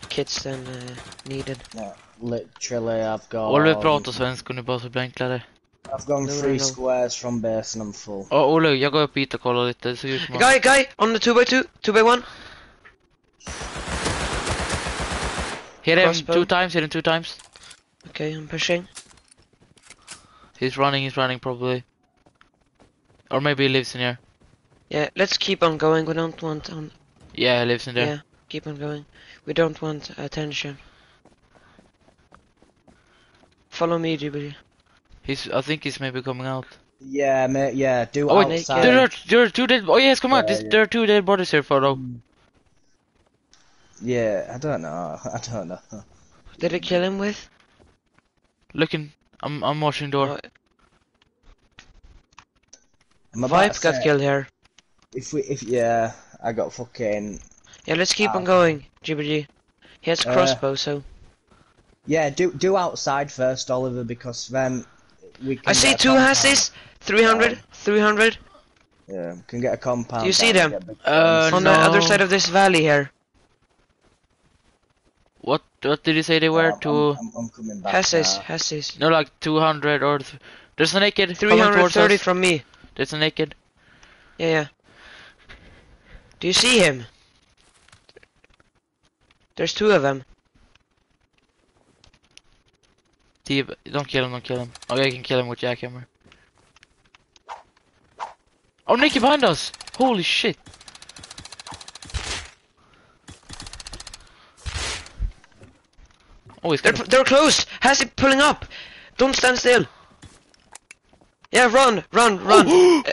Speaker 2: kits than uh, needed.
Speaker 3: Yeah, literally, I've got.
Speaker 1: Olle pratar svenska nu bara så blir det enklare.
Speaker 3: I've gone
Speaker 2: No, no,
Speaker 3: three
Speaker 2: no.
Speaker 3: squares from base and I'm full.
Speaker 1: Oh, Olle, jag går upp hit och kollar lite. Det ser ut som att-
Speaker 2: Guy, guy, on the 2x2, 2x1.
Speaker 1: Hit him
Speaker 2: crossbow.
Speaker 1: two times, hit him two times.
Speaker 2: Okay, I'm pushing.
Speaker 1: He's running, he's running probably. Or maybe he lives in here.
Speaker 2: Yeah, let's keep on going. We don't want on.
Speaker 1: Yeah, he lives in there.
Speaker 2: Yeah, keep on going. We don't want attention. Follow me, GBG.
Speaker 1: He's, I think he's maybe coming out.
Speaker 3: Yeah, mate, yeah, do
Speaker 1: Oh, wait,
Speaker 3: outside.
Speaker 1: there are, there are two dead, oh yes, come on,
Speaker 3: Yeah,
Speaker 1: this,
Speaker 3: yeah.
Speaker 1: there are two dead bodies here, photo. Hmm.
Speaker 3: Yeah, I don't know, [LAUGHS] I don't know.
Speaker 2: Did it kill him with?
Speaker 1: Looking, I'm, I'm watching door.
Speaker 2: Oh,
Speaker 3: I'm about
Speaker 2: Vibe got killed here.
Speaker 3: If we, if yeah, I got fucking.
Speaker 2: Yeah, let's keep
Speaker 3: Ah,
Speaker 2: on going, GBG. He has
Speaker 3: Uh,
Speaker 2: crossbow, so.
Speaker 3: Yeah, do do outside first, Oliver, because then we can.
Speaker 2: I see two
Speaker 3: compound.
Speaker 2: hasses. 300, 300.
Speaker 3: Yeah, we can get a compound.
Speaker 2: Do you see them?
Speaker 3: and get big
Speaker 1: Uh,
Speaker 3: guns.
Speaker 2: On the other side of this valley here.
Speaker 1: What, what did you say they were?
Speaker 3: I'm,
Speaker 1: Two,
Speaker 3: I'm, I'm coming back.
Speaker 2: Hasses,
Speaker 3: now.
Speaker 2: hasses.
Speaker 1: no, like 200 or, th there's a naked
Speaker 2: 330 from me.
Speaker 1: There's a naked.
Speaker 2: Yeah, yeah. Do you see him? There's two of them.
Speaker 1: Don't kill him, don't kill him. Oh, okay, I can kill him with jackhammer. Oh, naked behind us! Holy shit! Oh, he's
Speaker 2: They're they're close. Has it pulling up? Don't stand still. Yeah, run, run, run. [GASPS]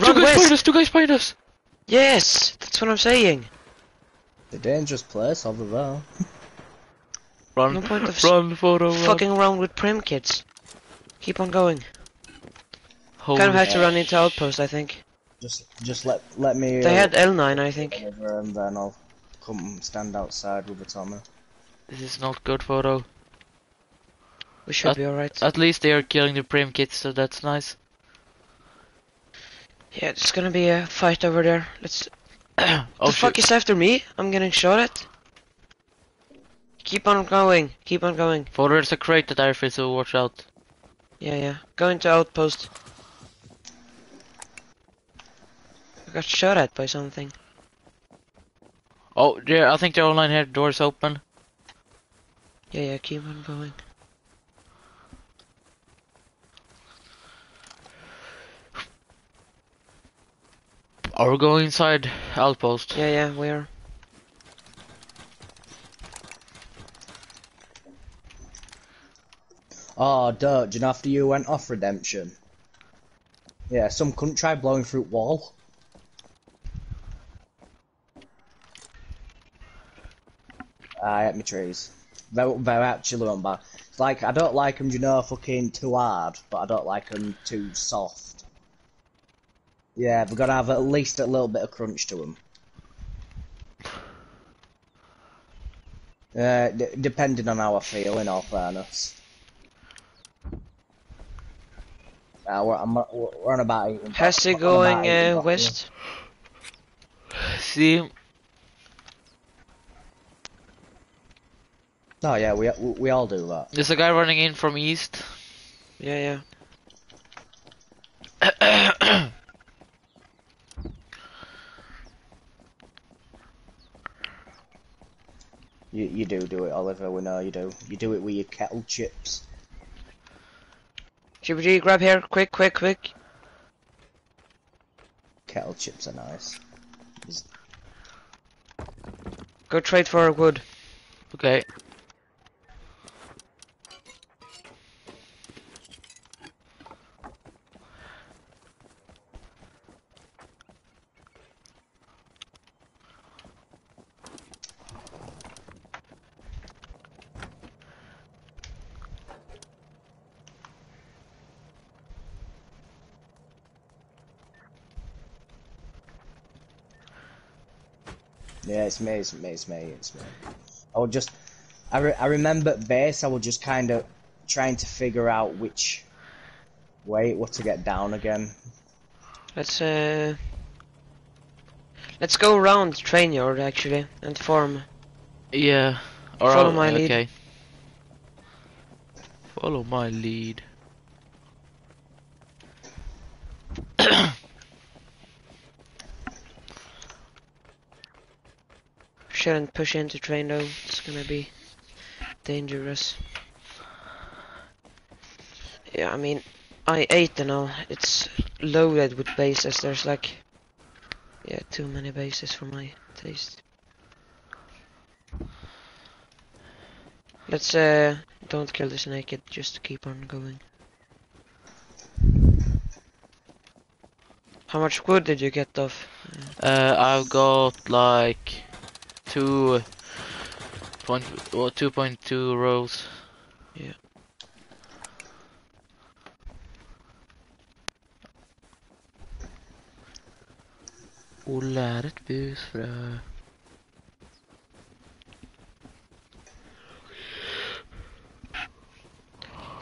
Speaker 2: Uh,
Speaker 1: Two
Speaker 2: run
Speaker 1: guys behind us, two guys behind us!
Speaker 2: Yes, that's what I'm saying.
Speaker 3: The dangerous place over there. [LAUGHS]
Speaker 1: Run,
Speaker 2: No point of
Speaker 1: run, photo, run.
Speaker 2: Fucking around with prim kids. Keep on going.
Speaker 1: Holy
Speaker 2: kind of had to run into outpost, I think.
Speaker 3: Just just let let me.
Speaker 2: They
Speaker 3: uh,
Speaker 2: had L9, I think.
Speaker 3: And then I'll come stand outside with the Tommy.
Speaker 1: This is not good photo.
Speaker 2: We should
Speaker 1: At-
Speaker 2: be alright.
Speaker 1: At least they are killing the prim kids, so that's nice.
Speaker 2: Yeah, it's gonna be a fight over there. Let's. [CLEARS THROAT]
Speaker 1: oh
Speaker 2: the fuck is after me? I'm getting shot at. Keep on going. Keep on going.
Speaker 1: There's a crate at airfield, so watch out.
Speaker 2: Yeah, yeah. Going to outpost. I got shot at by something.
Speaker 1: Oh, yeah, I think they're online here, doors open.
Speaker 2: Yeah, yeah. Keep on going.
Speaker 1: Are we going inside outpost?
Speaker 2: Yeah, yeah, we are.
Speaker 3: Oh, dirt, do you know after you went off redemption? Yeah, some couldn't try blowing through wall. Ah, I hate my trees. They, they actually went bad. It's like, I don't like them, you know, fucking too hard, but I don't like them too soft. Yeah, we've got to have at least a little bit of crunch to them. Uh, d depending on how I feel, in all fairness. Uh, we're, I'm, we're on about even.
Speaker 2: Has he going uh, west?
Speaker 1: See,
Speaker 3: Oh yeah, we we all do that.
Speaker 1: there's a guy running in from east.
Speaker 2: Yeah, yeah. [CLEARS THROAT]
Speaker 3: You you do do it, Oliver. We uh, know you do. You do it with your kettle chips.
Speaker 2: GBG, grab here, quick, quick, quick.
Speaker 3: Kettle chips are nice.
Speaker 2: Go trade for a wood.
Speaker 1: Okay.
Speaker 3: Yeah, it's me, it's me, it's me, it's me. I would just, I, re I remember at base, I was just kind of trying to figure out which way it was to get down again.
Speaker 2: Let's uh, let's go around train yard actually and form.
Speaker 1: Yeah. Or
Speaker 2: Follow
Speaker 1: I'll-
Speaker 2: my lead.
Speaker 1: Okay. Follow my lead.
Speaker 2: Shouldn't push into train though. It's gonna be dangerous. Yeah, I mean, I ate and all. It's loaded with bases. There's like, yeah, too many bases for my taste. Let's uh, don't kill this naked. Just keep on going. How much wood did you get off?
Speaker 1: Uh, I've got like two point or two point two rows.
Speaker 2: Yeah.
Speaker 1: Och lär ett busfrö.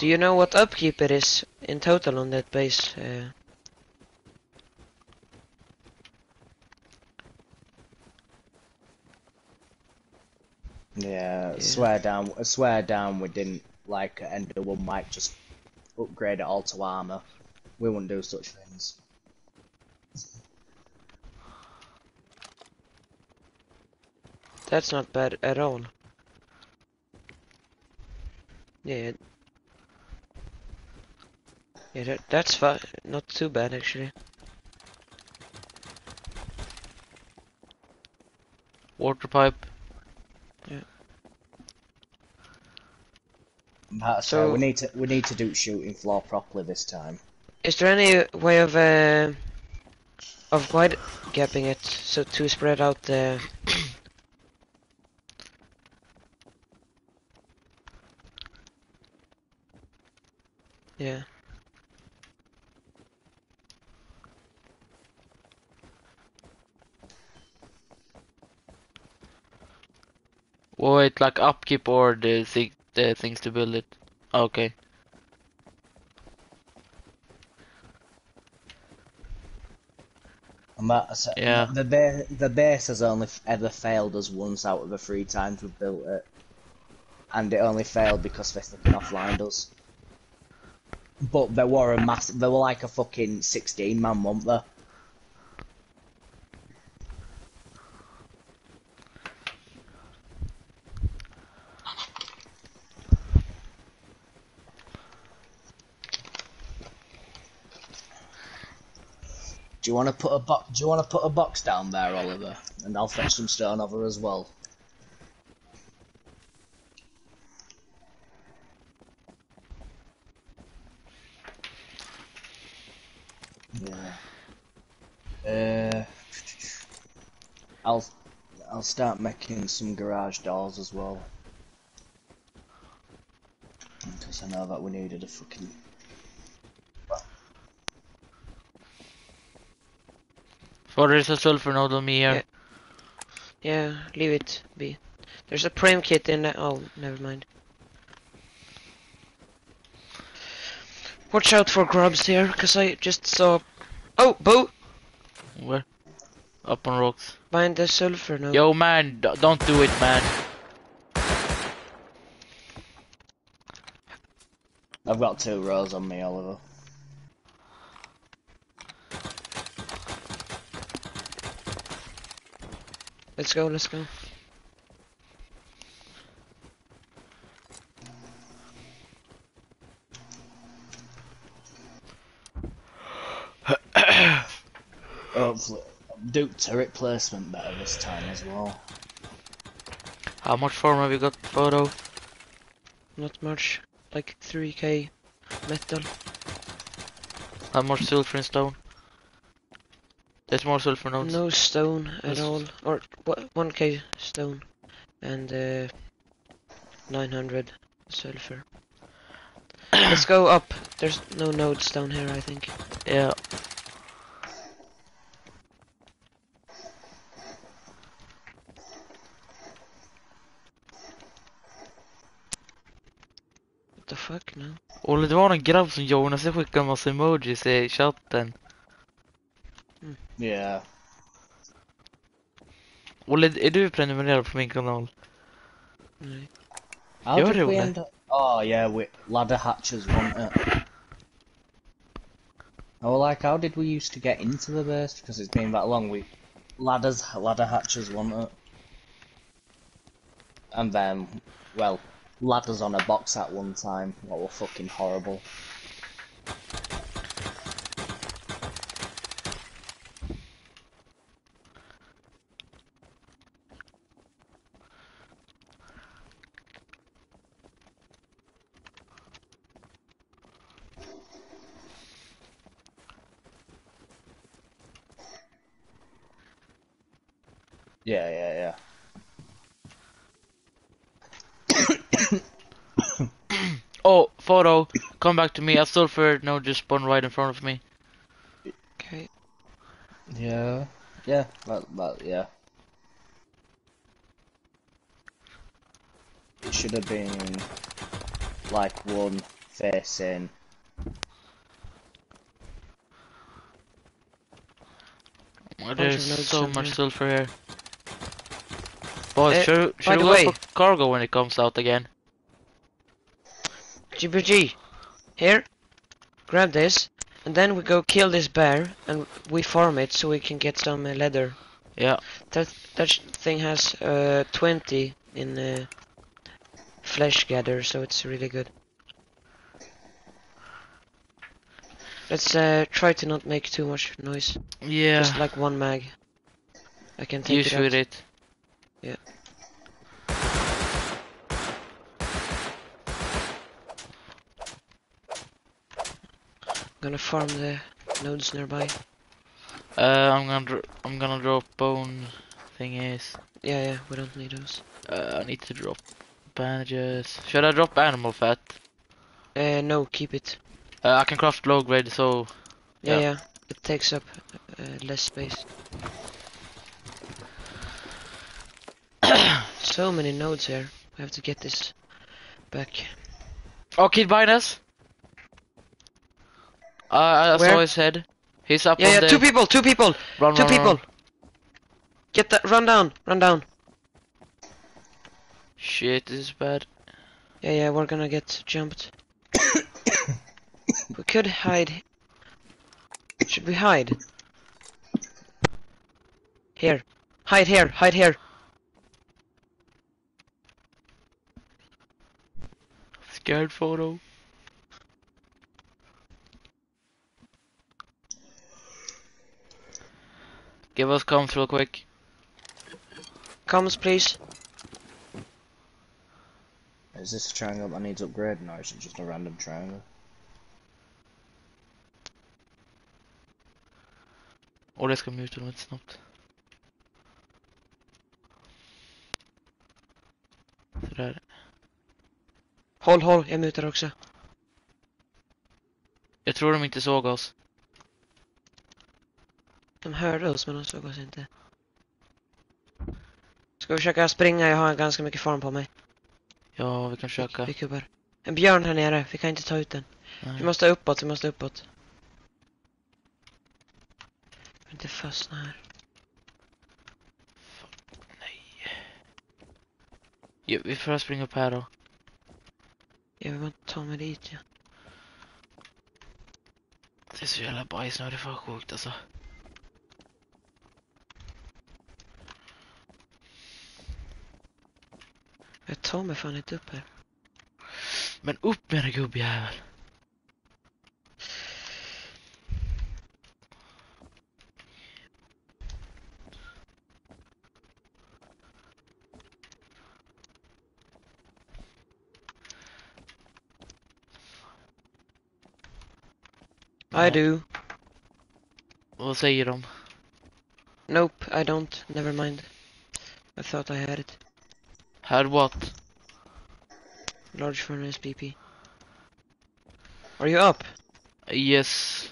Speaker 2: Do you know what upkeep it is in total on that base? Uh,
Speaker 3: Yeah,
Speaker 2: Yeah.
Speaker 3: swear down, I swear down. We didn't like at end of one might just upgrade it all to armor. We wouldn't do such things.
Speaker 2: that's not bad at all. Yeah. Yeah, that, that's fine. Not too bad actually.
Speaker 1: Water pipe.
Speaker 3: But, so
Speaker 2: So-
Speaker 3: we need to we need to do shooting floor properly this time.
Speaker 2: Is there any way of uh, of wide gapping it so to spread out the? [CLEARS THROAT] yeah.
Speaker 1: Wait, like upkeep or the thi the things to build it. Ah, okay.
Speaker 3: And that- so-
Speaker 1: Yeah.
Speaker 3: The ba- the base has only f- ever failed us once out of the three times we've built it, and it only failed because they fucking offlined us. But there were a mass. There were like a fucking sixteen man, weren't there? Do you want to put a bo- Do you want to put a box down there, Oliver? And I'll fetch some stone over as well. Yeah. Uh, I'll I'll start making some garage doors as well. Because I know that we needed a fucking
Speaker 1: For there's a sulfur node on me here.
Speaker 2: Yeah, leave it be. There's a prime kit in there. Oh, never mind. Watch out for grubs here, because I just saw... Oh, Bo!
Speaker 1: Where? Up on rocks.
Speaker 2: Behind the sulfur node.
Speaker 1: Yo man, d- don't do it man.
Speaker 3: I've got two rows on me, Oliver.
Speaker 2: Let's go, let's go. [COUGHS]
Speaker 3: Oh, Hopefully, do turret placement better this time as well.
Speaker 1: How much form have you got, photo?
Speaker 2: Not much. Like 3k metal.
Speaker 1: How much silver and stone? There's more sulfur nodes.
Speaker 2: No stone at all. Or wha- 1k stone. And uh, 900 sulfur. [COUGHS] Let's go up. There's no nodes down here, I think.
Speaker 1: Yeah.
Speaker 2: What the fuck now?
Speaker 1: Olle, det var någon grabb som Jonas skickade en massa emojis i chatten.
Speaker 3: Yeah.
Speaker 1: Olle, är du prenumererad på min kanal?
Speaker 2: Nej.
Speaker 3: How
Speaker 1: Gör det, Olle?
Speaker 3: Oh yeah, we ladder hatches want it. Oh, like how did we used to get into the base? Because it's been that long. We ladders, ladder hatches want it. And then, well, ladders on a box at one time. What were fucking horrible. Yeah, yeah, yeah.
Speaker 1: Oh, photo, come back to me. A sulfur no just spawned right in front of me.
Speaker 2: Okay.
Speaker 3: Yeah. Yeah, well, well, yeah. It should have been like one facing.
Speaker 2: Of
Speaker 1: there's so much
Speaker 2: here.
Speaker 1: sulfur here. Boys,
Speaker 2: Eh,
Speaker 1: should, should
Speaker 2: the
Speaker 1: we
Speaker 2: way-
Speaker 1: go for cargo when it comes out again?
Speaker 2: GBG. Here. Grab this. And then we go kill this bear. And we farm it so we can get some uh, leather.
Speaker 1: Yeah.
Speaker 2: That that thing has uh 20 in uh, flesh gather, so it's really good. Let's uh, try to not make too much noise.
Speaker 1: Yeah.
Speaker 2: Just like one mag. I can take
Speaker 1: you
Speaker 2: it
Speaker 1: shoot
Speaker 2: out.
Speaker 1: it.
Speaker 2: Gonna farm the nodes nearby.
Speaker 1: Uh, I'm gonna I'm gonna drop bone thingies.
Speaker 2: Yeah, yeah, we don't need those.
Speaker 1: Uh, I need to drop bandages. Should I drop animal fat?
Speaker 2: Uh, no, keep it.
Speaker 1: Uh, I can craft low grade, so
Speaker 2: Yeah,
Speaker 1: Yeah.
Speaker 2: yeah, it takes up uh, less space. [COUGHS] so many nodes here. We have to get this back.
Speaker 1: Oh, kid us. Uh, I
Speaker 2: Where?
Speaker 1: saw his head. He's up there.
Speaker 2: Yeah,
Speaker 1: on
Speaker 2: yeah,
Speaker 1: the
Speaker 2: two people, two people,
Speaker 1: run,
Speaker 2: two
Speaker 1: run,
Speaker 2: people.
Speaker 1: run.
Speaker 2: Get that, run down, run down.
Speaker 1: Shit, this is bad.
Speaker 2: Yeah, yeah, we're gonna get jumped. [COUGHS] we could hide. Should we hide? Here. Hide here, hide here.
Speaker 1: Scared photo. Give us comms real quick.
Speaker 2: Comms, please.
Speaker 3: Is this a triangle that needs upgrading or is it just a random triangle?
Speaker 1: Och det ska muta dem lite snabbt. Sådär.
Speaker 2: Håll, håll, jag mutar också.
Speaker 1: Jag tror de inte såg oss.
Speaker 2: De hörde oss men de såg oss inte. Ska vi försöka springa? Jag har ganska mycket form på mig.
Speaker 1: Ja, vi kan försöka.
Speaker 2: Vi kubbar. En björn här nere, vi kan inte ta ut den. Vi
Speaker 1: Nej.
Speaker 2: måste uppåt, vi måste uppåt. Vi får inte fastna här.
Speaker 1: Nej. Ja, vi får springa upp här då.
Speaker 2: Jag vill bara ta mig dit ja.
Speaker 1: Det är så jävla bajs nu, det är fan sjukt alltså.
Speaker 2: Tar mig fan inte upp här.
Speaker 1: Men upp med den gubbjävel.
Speaker 2: I do.
Speaker 1: Vad säger de?
Speaker 2: Nope, I don't. Never mind. I thought I had it.
Speaker 1: Had what?
Speaker 2: Large furnace PP. Are you up?
Speaker 1: Yes.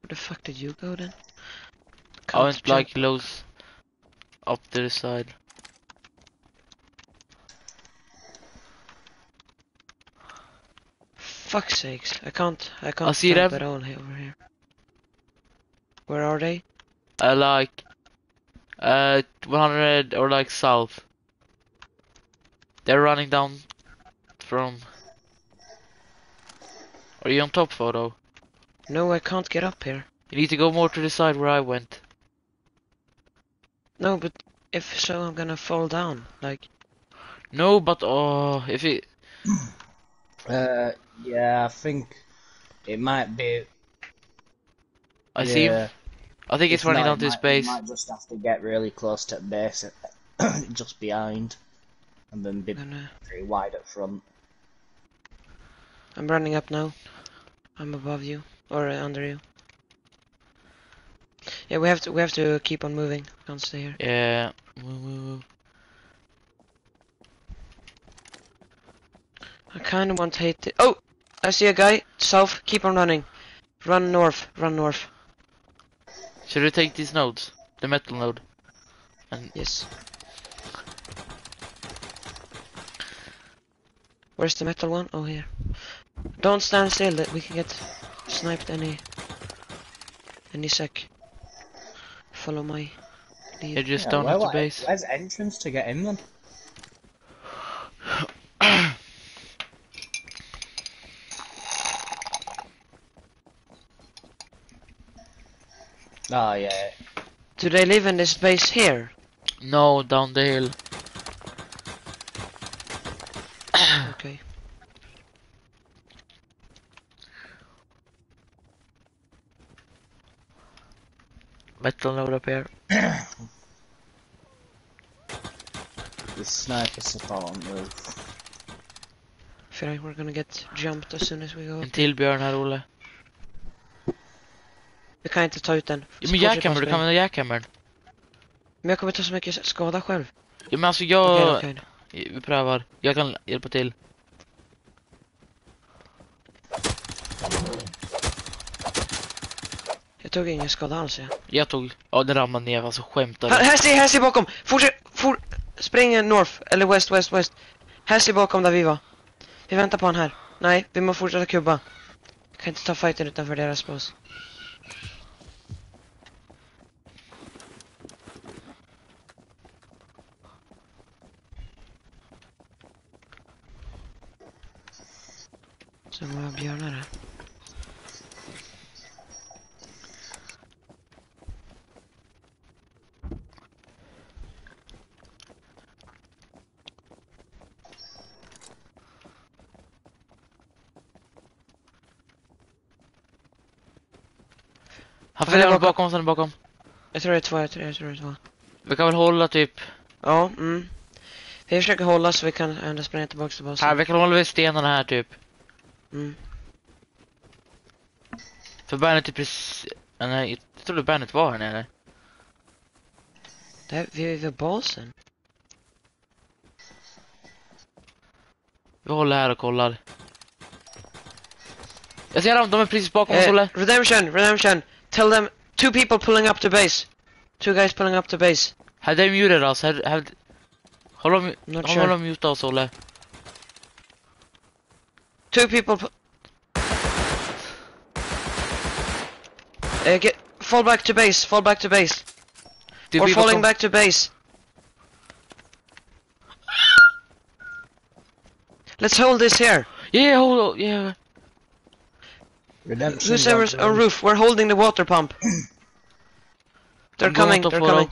Speaker 2: Where the fuck did you go then?
Speaker 1: I went like close up to the side.
Speaker 2: Fuck's sakes, I can't, I can't
Speaker 1: I
Speaker 2: see
Speaker 1: them.
Speaker 2: at all here, over here. Where are they?
Speaker 1: I like uh 100 or like south. They're running down from. Are you on top photo?
Speaker 2: No, I can't get up here.
Speaker 1: You need to go more to the side where I went.
Speaker 2: No, but if so, I'm gonna fall down. Like,
Speaker 1: No, but oh, if it [CLEARS THROAT]
Speaker 3: Uh, yeah, I think it might be.
Speaker 1: I see,
Speaker 3: yeah,
Speaker 1: I think it's
Speaker 3: if
Speaker 1: running
Speaker 3: not,
Speaker 1: down
Speaker 3: it
Speaker 1: to
Speaker 3: might-
Speaker 1: space.
Speaker 3: You might just have to get really close to the base, [COUGHS] just behind, and then be
Speaker 2: I'm gonna,
Speaker 3: pretty wide at front.
Speaker 2: I'm running up now. I'm above you or uh, under you. Yeah, we have to, we have to keep on moving. Can't stay here.
Speaker 1: Yeah. Move, move, move.
Speaker 2: I kind of want to hit it. Oh, I see a guy south. Keep on running. Run north. Run north.
Speaker 1: Should we take these nodes? The metal node.
Speaker 2: And yes. Where's the metal one? Oh, here. Don't stand still. That we can get sniped any any sec. Follow my
Speaker 1: Yeah,
Speaker 2: lead.
Speaker 1: just
Speaker 3: Yeah,
Speaker 1: down
Speaker 3: where-
Speaker 1: at the
Speaker 3: where-
Speaker 1: base.
Speaker 3: Where's entrance to get in then? Oh [COUGHS] yeah,
Speaker 2: Do they live in this base here?
Speaker 1: No, down the hill. Metal node up here.
Speaker 3: the sniper support on the roof.
Speaker 2: feel like we're gonna get jumped as soon as we go.
Speaker 1: En till björn här, Olle.
Speaker 2: Vi kan inte ta ut den.
Speaker 1: Ja, men jackhammer, du kan använda jackhammern.
Speaker 2: Men jag kommer ta så mycket skada själv.
Speaker 1: Ja men alltså
Speaker 2: Okej,
Speaker 1: jag...
Speaker 2: okej.
Speaker 1: Vi prövar. Jag kan hjälpa till.
Speaker 2: Tog ingen skada alls ja.
Speaker 1: Jag tog... Ja den ramlade ner, alltså skämtar du?
Speaker 2: här ser, här ser bakom! Fortsätt, for, spring north, eller west, west, west. Här ser bakom där vi var. Vi väntar på han här. Nej, vi måste fortsätta kubba. Vi kan inte ta fighten utanför deras bas. Så många björnar här.
Speaker 1: Han
Speaker 2: är bakom.
Speaker 1: är bakom.
Speaker 2: Jag tror det är två, jag tror, jag tror det är två.
Speaker 1: Vi kan väl hålla typ...
Speaker 2: Ja, mm. Vi försöker hålla så vi kan ändå springa tillbaka till basen.
Speaker 1: Här, vi kan hålla vid stenarna här typ.
Speaker 2: Mm.
Speaker 1: För Bandet är precis... Nej, jag trodde Bandet var här nere.
Speaker 2: Det här, vi är vid basen.
Speaker 1: Vi håller här och kollar. Jag ser dem, de är precis bakom oss,
Speaker 2: Eh,
Speaker 1: Olle.
Speaker 2: redemption, redemption. Tell them, two people pulling up to base. Two guys pulling up to base.
Speaker 1: Have they muted us? Have, have... Håll dem,
Speaker 2: Not
Speaker 1: håll
Speaker 2: sure.
Speaker 1: dem muta oss, Olle.
Speaker 2: Two people Uh, get, fall back to base, fall back to base. We're falling back to base. Let's hold this here.
Speaker 1: Yeah, hold on, yeah.
Speaker 3: Redemption.
Speaker 2: Who's ever
Speaker 3: dog,
Speaker 2: on roof? We're holding the water pump. [CLEARS THROAT] They're
Speaker 1: I'm going
Speaker 2: coming, they're
Speaker 1: follow.
Speaker 2: coming.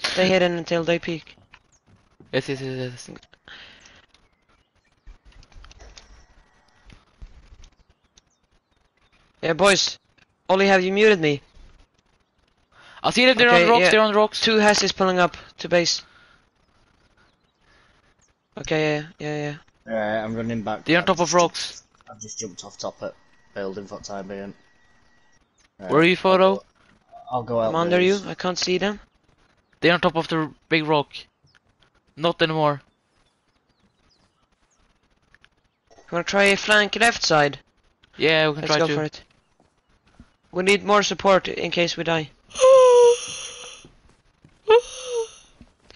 Speaker 2: Stay hidden until they peek.
Speaker 1: Yes, yes, yes, yes.
Speaker 2: Yeah, boys. Ollie, have you muted me?
Speaker 1: I see that they're
Speaker 2: Okay,
Speaker 1: on rocks,
Speaker 2: yeah.
Speaker 1: they're on rocks.
Speaker 2: Two hasses pulling up to base. Okay, yeah, yeah, yeah.
Speaker 3: Alright, I'm running back.
Speaker 1: They're on top of
Speaker 3: just
Speaker 1: rocks.
Speaker 3: Jumped- I've just jumped off top of building for time being. Right,
Speaker 1: Where are you, Photo?
Speaker 3: I'll go out.
Speaker 2: I'm under you. I can't see them.
Speaker 1: They're on top of the big rock. Not anymore.
Speaker 2: Wanna try a flank left side?
Speaker 1: Yeah, we can
Speaker 2: Let's
Speaker 1: try
Speaker 2: go
Speaker 1: to.
Speaker 2: for it. We need more support in case we die. [GASPS]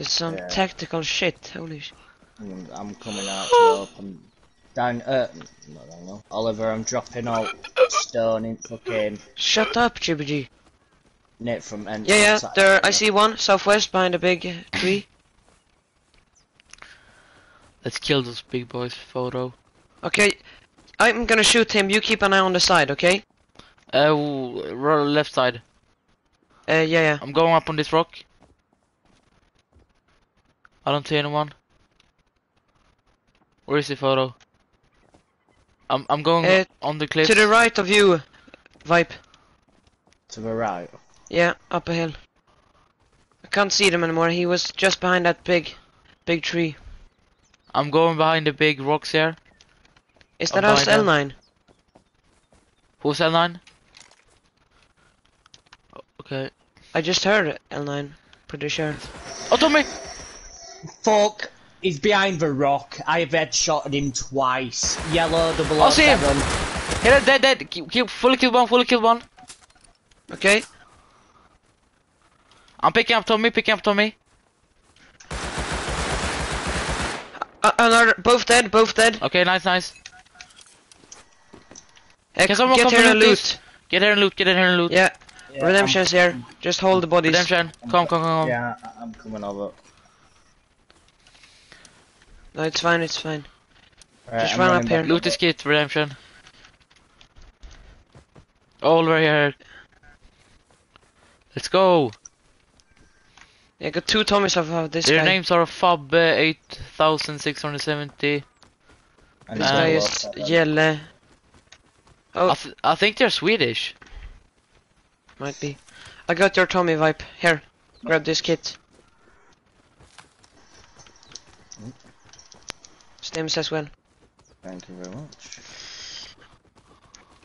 Speaker 2: It's some
Speaker 3: Yeah.
Speaker 2: tactical shit. Holy sh!
Speaker 3: I'm, I'm coming out to open. Down, uh, no, no, no. Oliver, I'm dropping out stone in fucking
Speaker 2: Shut up, Chibuji.
Speaker 3: net from end.
Speaker 2: Yeah, yeah. There, I see one southwest behind a big uh, tree.
Speaker 1: Let's kill those big boys, Photo.
Speaker 2: Okay, I'm gonna shoot him. You keep an eye on the side, okay?
Speaker 1: Uh, w- left side.
Speaker 2: Uh, yeah, yeah.
Speaker 1: I'm going up on this rock. I don't see anyone. Where is the photo? I'm I'm going
Speaker 2: Uh,
Speaker 1: on the cliff.
Speaker 2: To the right of you, Vipe.
Speaker 3: To the right.
Speaker 2: Yeah, up a hill. I can't see them anymore. He was just behind that big, big tree.
Speaker 1: I'm going behind the big rocks here.
Speaker 2: Is
Speaker 1: I'm
Speaker 2: that us, L9?
Speaker 1: Who's L9? Oh, Okay.
Speaker 2: I just heard it L9. Pretty sure.
Speaker 1: Oh, Tommy!
Speaker 3: Fuck! He's behind the rock. I have headshotted him twice. Yellow, double
Speaker 1: I'll see him.
Speaker 3: Hit
Speaker 1: Here, dead, dead. Kill, kill, fully kill one, fully kill one.
Speaker 2: Okay.
Speaker 1: I'm picking up Tommy, picking up Tommy.
Speaker 2: Uh, another, both dead, both dead.
Speaker 1: Okay, nice, nice.
Speaker 2: Uh,
Speaker 1: Can someone
Speaker 2: get
Speaker 1: come
Speaker 2: here
Speaker 1: and
Speaker 2: and
Speaker 1: loot
Speaker 2: loot.
Speaker 1: this? Get here and loot, get in here and loot.
Speaker 2: Yeah,
Speaker 3: Yeah,
Speaker 2: redemption's here. Just hold the bodies.
Speaker 1: Redemption, come, come, come,
Speaker 3: I'm,
Speaker 1: come.
Speaker 3: yeah, I'm coming over.
Speaker 2: No, it's fine, it's fine.
Speaker 3: Right,
Speaker 2: Just
Speaker 3: I'm
Speaker 2: run up here.
Speaker 1: Loot this kit, Redemption. All over here. Let's go.
Speaker 2: Yeah, got two Tommies of uh, this
Speaker 1: Their
Speaker 2: guy.
Speaker 1: names are Fab uh, 8670.
Speaker 3: And
Speaker 2: This guy is
Speaker 3: seven.
Speaker 2: Yelle. Oh,
Speaker 1: I, th I think they're Swedish.
Speaker 2: might be. I got your Tommy vibe. Here, grab this kit. Stims as well.
Speaker 3: Thank you very much.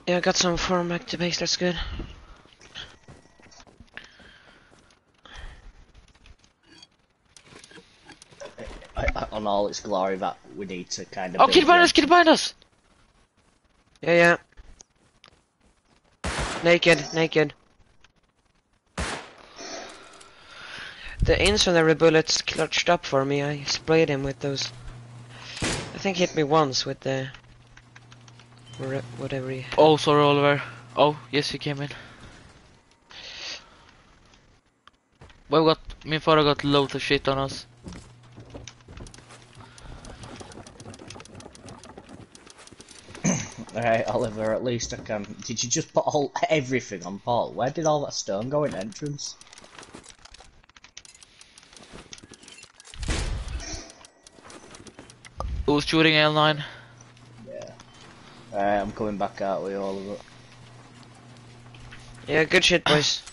Speaker 2: Yeah, I got some form back to base, that's good.
Speaker 3: I, I, on all its glory, that we need to kind of.
Speaker 1: Oh,
Speaker 3: build
Speaker 1: kid behind us, kid behind us!
Speaker 2: Yeah, yeah. Naked, naked. The incendiary bullets clutched up for me. I sprayed him with those. I think hit me once with the. Whatever he.
Speaker 1: Oh, sorry, Oliver. Oh, yes, he came in. Well, we got, min father got loads of shit on us. [COUGHS]
Speaker 3: Alright, Oliver, at least I can. Did you just put all everything on Paul? Where did all that stone go in entrance?
Speaker 1: Who's shooting L9?
Speaker 3: Yeah. Alright, I'm coming back out with all of it.
Speaker 2: Yeah, good shit, boys.